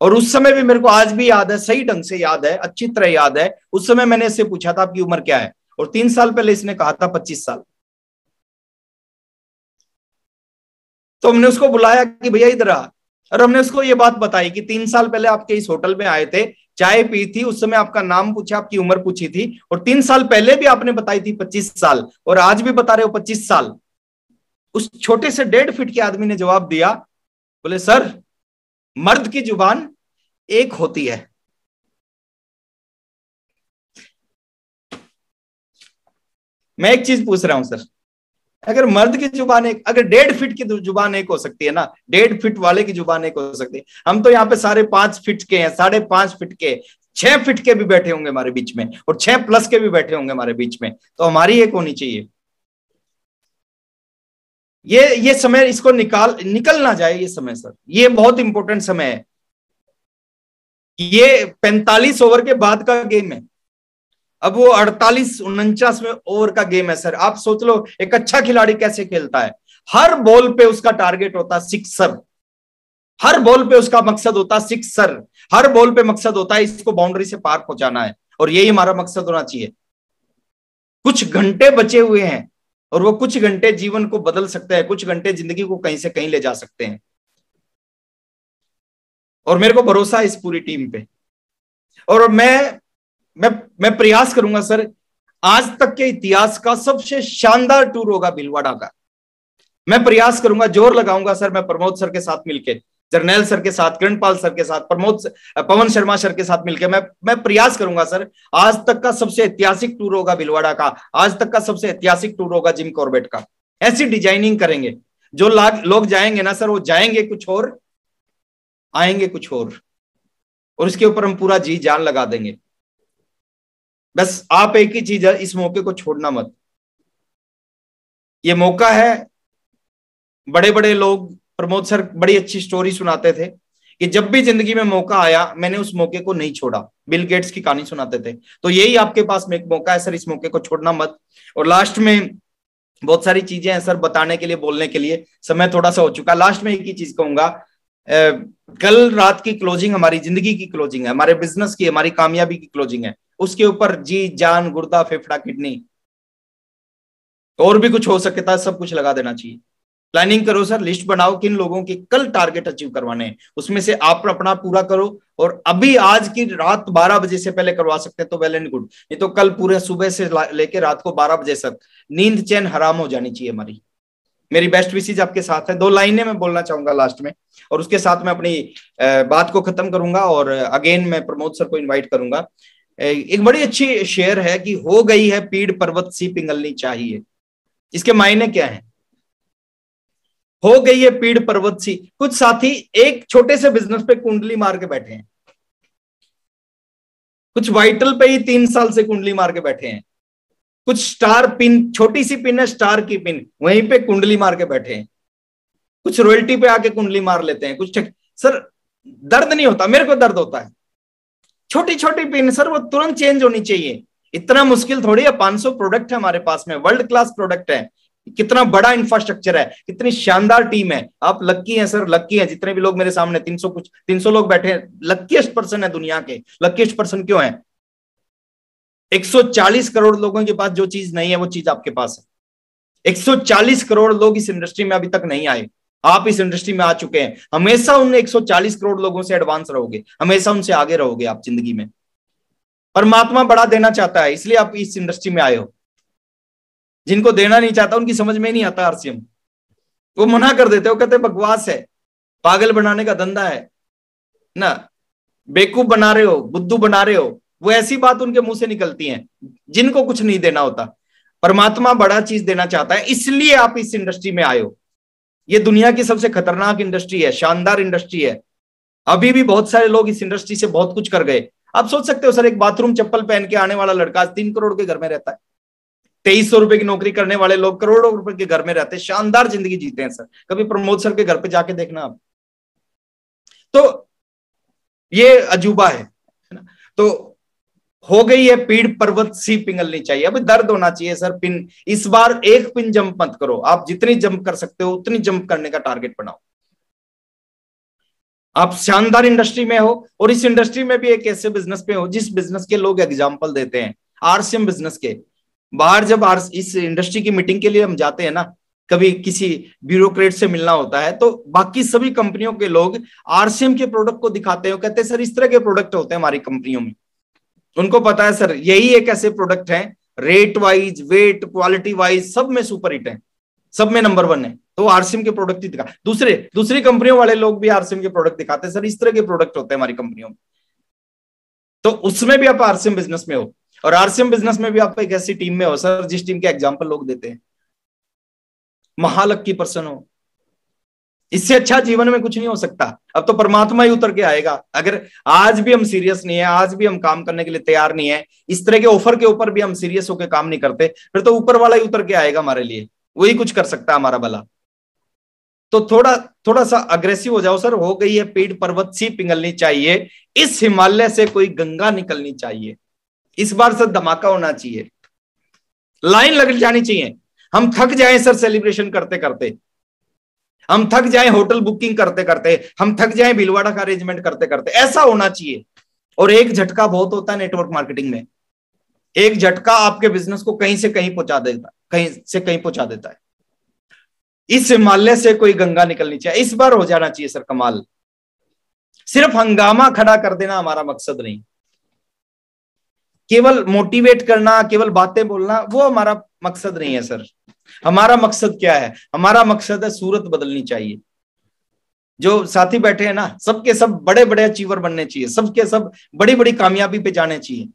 S2: और उस समय भी मेरे को आज भी याद है, सही ढंग से याद है, अच्छी तरह याद है। उस समय मैंने इससे पूछा था, आपकी उम्र क्या है? और तीन साल पहले इसने कहा था, पच्चीस साल। तो हमने उसको बुलाया कि, भैया, इधर आ। और हमने उसको ये बात बताई कि तीन साल पहले आपके इस होटल में आए थे? चाय पी थी, उस समय आपका नाम पूछा, आपकी उम्र पूछी थी, और तीन साल पहले भी आपने बताई थी पच्चीस साल, और आज भी बता रहे हो पच्चीस साल। उस छोटे से डेढ़ फीट के आदमी ने जवाब दिया, बोले, सर, मर्द की ज़ुबान एक होती है। मैं एक चीज़ पूछ रहा हूँ, सर। अगर मर्द की ज़ुबान एक, अगर डेढ़ फीट की ज़ुबान एक हो सकती है ना, डेढ़ फीट वाले की ज़ुबान एक हो सकती है। हम तो यहाँ पे साढ़े पाँच फीट के हैं, साढ़े पाँच फीट के, छह फीट के भी बैठे होंगे हमारे बीच में, और छह प्लस के भी बैठे होंगे हमारे बीच में तो हमारी एक होनी चाहिए। ये ये समय इसको निकाल, निकल ना जाए ये समय, सर। ये बहुत इंपॉर्टेंट समय है। ये पैंतालीस ओवर के बाद का गेम है। अब वो अड़तालीस, उनचास में ओवर का गेम है, सर। आप सोच लो, एक अच्छा खिलाड़ी कैसे खेलता है? हर बॉल पे उसका टारगेट होता है सिक्सर। हर बॉल पे उसका मकसद होता है सिक्सर। हर बॉल पे मकसद होता है इसको बाउंड्री से पार पहुंचाना है, और यही हमारा मकसद होना चाहिए। कुछ घंटे बचे हुए हैं, और वो कुछ घंटे जीवन को बदल सकते हैं, कुछ घंटे ज़िंदगी को कहीं से कहीं ले जा सकते हैं। और मेरे को भरोसा है इस पूरी टीम पे। और मैं मैं मैं प्रयास करूँगा, सर, आज तक के इतिहास का सबसे शानदार टूर होगा भिलवाड़ा का। मैं प्रयास करूँगा, ज़ोर लगाऊँगा, सर, मैं प्रमोद सर के साथ मिलके, जर्नैल सर के साथ, किरणपाल सर के साथ, प्रमोद पवन शर्मा सर के साथ मिलकर मैं मैं प्रयास करूँगा, सर, आज तक का सबसे ऐतिहासिक टूर होगा भिलवाड़ा का। आज तक का सबसे ऐतिहासिक टूर होगा जिम कॉर्बेट का। ऐसी डिज़ाइनिंग करेंगे। जो लोग जाएँगे ना, सर, वो जाएँगे कुछ और, आएँगे कुछ और और इसके ऊपर हम पूरा जी जान लगा देंगे। बस आप एक ही चीज़ है, इस मौके को छोड़ना मत। ये मौका है बड़े बड़े लोग, प्रमोद सर बड़ी अच्छी स्टोरी सुनाते थे कि जब भी ज़िंदगी में मौका आया, मैंने उस मौके को नहीं छोड़ा। बिल गेट्स की कहानी सुनाते थे। तो यही आपके पास में एक मौका है, सर, इस मौके को छोड़ना मत। और लास्ट में बहुत सारी चीज़ें हैं, सर, बताने के लिए, बोलने के लिए। समय थोड़ा सा हो चुका। लास्ट में एक ही चीज़ कहूँगा। कल रात की क्लोजिंग हमारी, ज़िंदगी की क्लोजिंग है, हमारे बिज़नेस की, हमारी कामयाबी की क्लोजिंग है। उसके ऊपर जी, जान, गुर्दा, फेफड़ा, किडनी। और भी कुछ हो सकता है सब कुछ लगा देना चाहिए। प्लानिंग करो सर लिस्ट बनाओ किन लोगों के कल टारगेट अचीव करवाने हैं। उसमें से आप अपना पूरा करो और अभी आज की रात 12 बजे से पहले करवा सकते हैं तो वेल एंड गुड नहीं तो कल पूरे सुबह से लेके रात को 12 बजे तक नींद चैन हराम हो जानी चाहिए हमारी। मेरी बेस्ट विशेज आपके साथ है। दो लाइनें मैं बोलना चाहूँगा लास्ट में, और उसके साथ मैं अपनी बात को खत्म करूँगा और अगेन मैं प्रमोद सर को इन्वाइट करूँगा। एक बड़ी अच्छी शेयर है कि हो गई है पीड़ पर्वत सी पिंगलनी चाहिए। इसके मायने क्या है? हो गई है पीड़ पर्वत सी। कुछ साथी एक छोटे से बिज़नेस पे कुंडली मार के बैठे हैं। कुछ वाइटल पे ही तीन साल से कुंडली मार के बैठे हैं। कुछ स्टार पिन छोटी सी पिन है स्टार की पिन वहीं पे कुंडली मार के बैठे हैं। कुछ रॉयल्टी पे आके कुंडली मार लेते हैं। कुछ सर, दर्द नहीं होता। मेरे को दर्द होता है। छोटी छोटी पिन सर, वो तुरंत चेंज होनी चाहिए। इतना मुश्किल थोड़ी है 500 प्रोडक्ट है हमारे पास में वर्ल्ड क्लास प्रोडक्ट है। कितना बड़ा इंफ्रास्ट्रक्चर है, कितनी शानदार टीम है। आप लक्की हैं, सर लक्की हैं। जितने भी लोग मेरे सामने 300 कुछ 300 लोग बैठे हैं लक्कीस्ट पर्सन है दुनिया के। लक्कीस्ट पर्सन क्यों है? 140 करोड़ लोगों के पास जो चीज़ नहीं है, वो चीज़ आपके पास है। 140 करोड़ लोग इस इंडस्ट्री में अभी तक नहीं आए। आप इस इंडस्ट्री में आ चुके हैं। हमेशा उन 140 करोड़ लोगों से एडवांस रहोगे। हमेशा उनसे आगे रहोगे आप ज़िंदगी में। परमात्मा बड़ा देना चाहता है, इसलिए आप इस इंडस्ट्री में आए हो। जिनको देना नहीं चाहता, उनकी समझ में नहीं आता आरसीएम वो मना कर देते हो कहते बकवास है। पागल बनाने का धंधा है। ना बेकूफ बना रहे हो, बुद्धू बना रहे हो। वो ऐसी बात उनके मुँह से निकलती है, जिनको कुछ नहीं देना होता। परमात्मा बड़ा चीज़ देना चाहता है, इसलिए आप इस इंडस्ट्री में आए हो। ये दुनिया की सबसे खतरनाक इंडस्ट्री है, शानदार इंडस्ट्री है। अभी भी बहुत सारे लोग इस इंडस्ट्री से बहुत कुछ कर गए। आप सोच सकते हो, सर, एक बाथरूम चप्पल पहन के आने वाला लड़का तीन करोड़ के घर में रहता है। तेईस सौ रुपए की नौकरी करने वाले लोग करोड़ों रुपए के घर में रहते हैं। शानदार ज़िंदगी जीते हैं, सर। कभी प्रमोद सर के घर पे जाके देखना आप। तो ये अजूबा है ना? तो हो गई है, पीड़ पर्वत सी पिंगलनी चाहिए। अभी दर्द होना चाहिए, सर, पिन, इस बार एक पिन जंप मत करो। आप जितनी जंप कर सकते हो, उतनी जंप करने का टारगेट बनाओ। आप शानदार इंडस्ट्री में हो, और इस इंडस्ट्री में भी एक ऐसे बिज़नेस पे हो, जिस बिज़नेस के लोग एग्ज़ाम्पल देते हैं, आरसीएम बिज़नेस के। बाहर जब आर, इस इंडस्ट्री की मीटिंग के लिए हम जाते हैं ना, कभी किसी ब्यूरोक्रेट से मिलना होता है तो बाकी सभी कंपनियों के लोग आरसीएम के प्रोडक्ट को दिखाते हैं कहते हैं, सर, इस तरह के प्रोडक्ट होते हैं हमारी कंपनियों में। उनको पता है सर, यही एक ऐसे प्रोडक्ट है rate wise weight quality wise सब में सुपर हिट है। सब में नंबर वन है। तो आरसीएम के प्रोडक्ट ही दिखा, दूसरे, दूसरी कंपनियों वाले लोग भी आरसीएम के प्रोडक्ट दिखाते हैं, सर, इस तरह के प्रोडक्ट होते हैं हमारी कंपनियों में। तो उसमें भी आप आरसीएम बिज़नेस में हो। और आरसीएम बिज़नेस में भी आप एक ऐसी टीम में हो, सर, जिस टीम के एग्ज़ाम्पल लोग देते हैं। महालक की पर्सन हो इससे अच्छा जीवन में कुछ नहीं हो सकता। अब तो परमात्मा ही उतर के आएगा। अगर आज भी हम सीरियस नहीं है, आज भी हम काम करने के लिए तैयार नहीं है, इस तरह के ऑफ़र के ऊपर भी हम सीरियस होकर काम नहीं करते, फिर तो ऊपर वाला ही उतर के आएगा हमारे लिए। वही कुछ कर सकता है हमारा भला। तो थोड़ा थोड़ा सा अग्रेसिव हो जाओ सर, हो गई है पेड़ पर्वत सी पिघलनी चाहिए। इस हिमालय से कोई गंगा निकलनी चाहिए। इस बार सर धमाका होना चाहिए। लाइन लग जानी चाहिए। हम थक जाए सर सेलिब्रेशन करते करते हम थक जाए होटल बुकिंग करते करते, हम थक जाए भिलवाड़ा का अरेंजमेंट करते करते, ऐसा होना चाहिए। और एक झटका बहुत होता है नेटवर्क मार्केटिंग में। एक झटका आपके बिज़नेस को कहीं से कहीं पहुँचा देता, कहीं से कहीं पहुँचा देता है। इस हिमालय से कोई गंगा निकलनी चाहिए। इस बार हो जाना चाहिए सर कमाल। सिर्फ़ हंगामा खड़ा कर देना हमारा मकसद नहीं। केवल मोटिवेट करना, केवल बातें बोलना, वो हमारा मकसद नहीं है, सर। हमारा मकसद क्या है? हमारा मकसद है सूरत बदलनी चाहिए। जो साथी बैठे हैं ना, सबके सब बड़े बड़े अचीवर बनने चाहिए, सबके सब बड़ी बड़ी कामयाबी पे जाने चाहिए।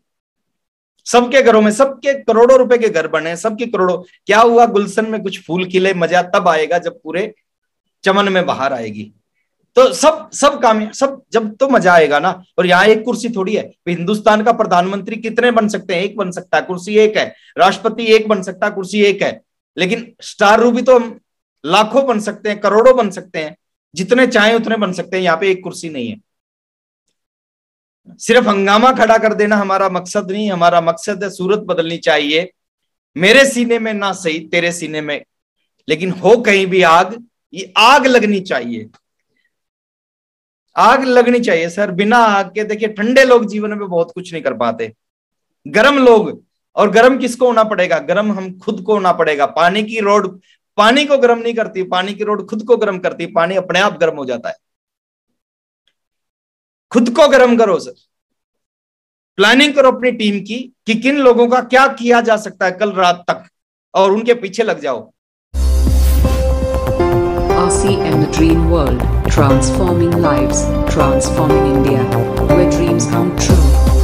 S2: सबके घरों में, सबके करोड़ों रुपए के घर बने, सबके करोड़ों, क्या हुआ, गुलशन में कुछ फूल खिले, मज़ा तब आएगा जब पूरे चमन में बाहर आएगी। तो सब सब काम, सब जब तो मज़ा आएगा ना। और यहाँ एक कुर्सी थोड़ी है। तो हिंदुस्तान का प्रधानमंत्री कितने बन सकते हैं? एक बन सकता है। कुर्सी एक है। राष्ट्रपति एक बन सकता है। कुर्सी एक है। लेकिन स्टार रूबी तो हम लाखों बन सकते हैं, करोड़ों बन सकते हैं। जितने चाहे उतने बन सकते हैं। यहाँ पे एक कुर्सी नहीं है। सिर्फ़ हंगामा खड़ा कर देना हमारा मकसद नहीं। हमारा मकसद है सूरत बदलनी चाहिए। मेरे सीने में ना सही, तेरे सीने में। लेकिन हो कहीं भी आग, ये आग लगनी चाहिए। आग लगनी चाहिए, सर। बिना आग के, देखिए, ठंडे लोग जीवन में बहुत कुछ नहीं कर पाते। गर्म लोग, और गर्म किसको होना पड़ेगा? गर्म हम खुद को होना पड़ेगा। पानी की रोड, पानी को गर्म नहीं करती, पानी की रोड खुद को गर्म करती, पानी अपने आप गर्म हो जाता है। खुद को गर्म करो, सर। प्लानिंग करो अपनी टीम की, कि किन लोगों का क्या किया जा सकता है कल रात तक, और उनके पीछे लग जाओ।
S1: Transforming lives, transforming India, where dreams come true.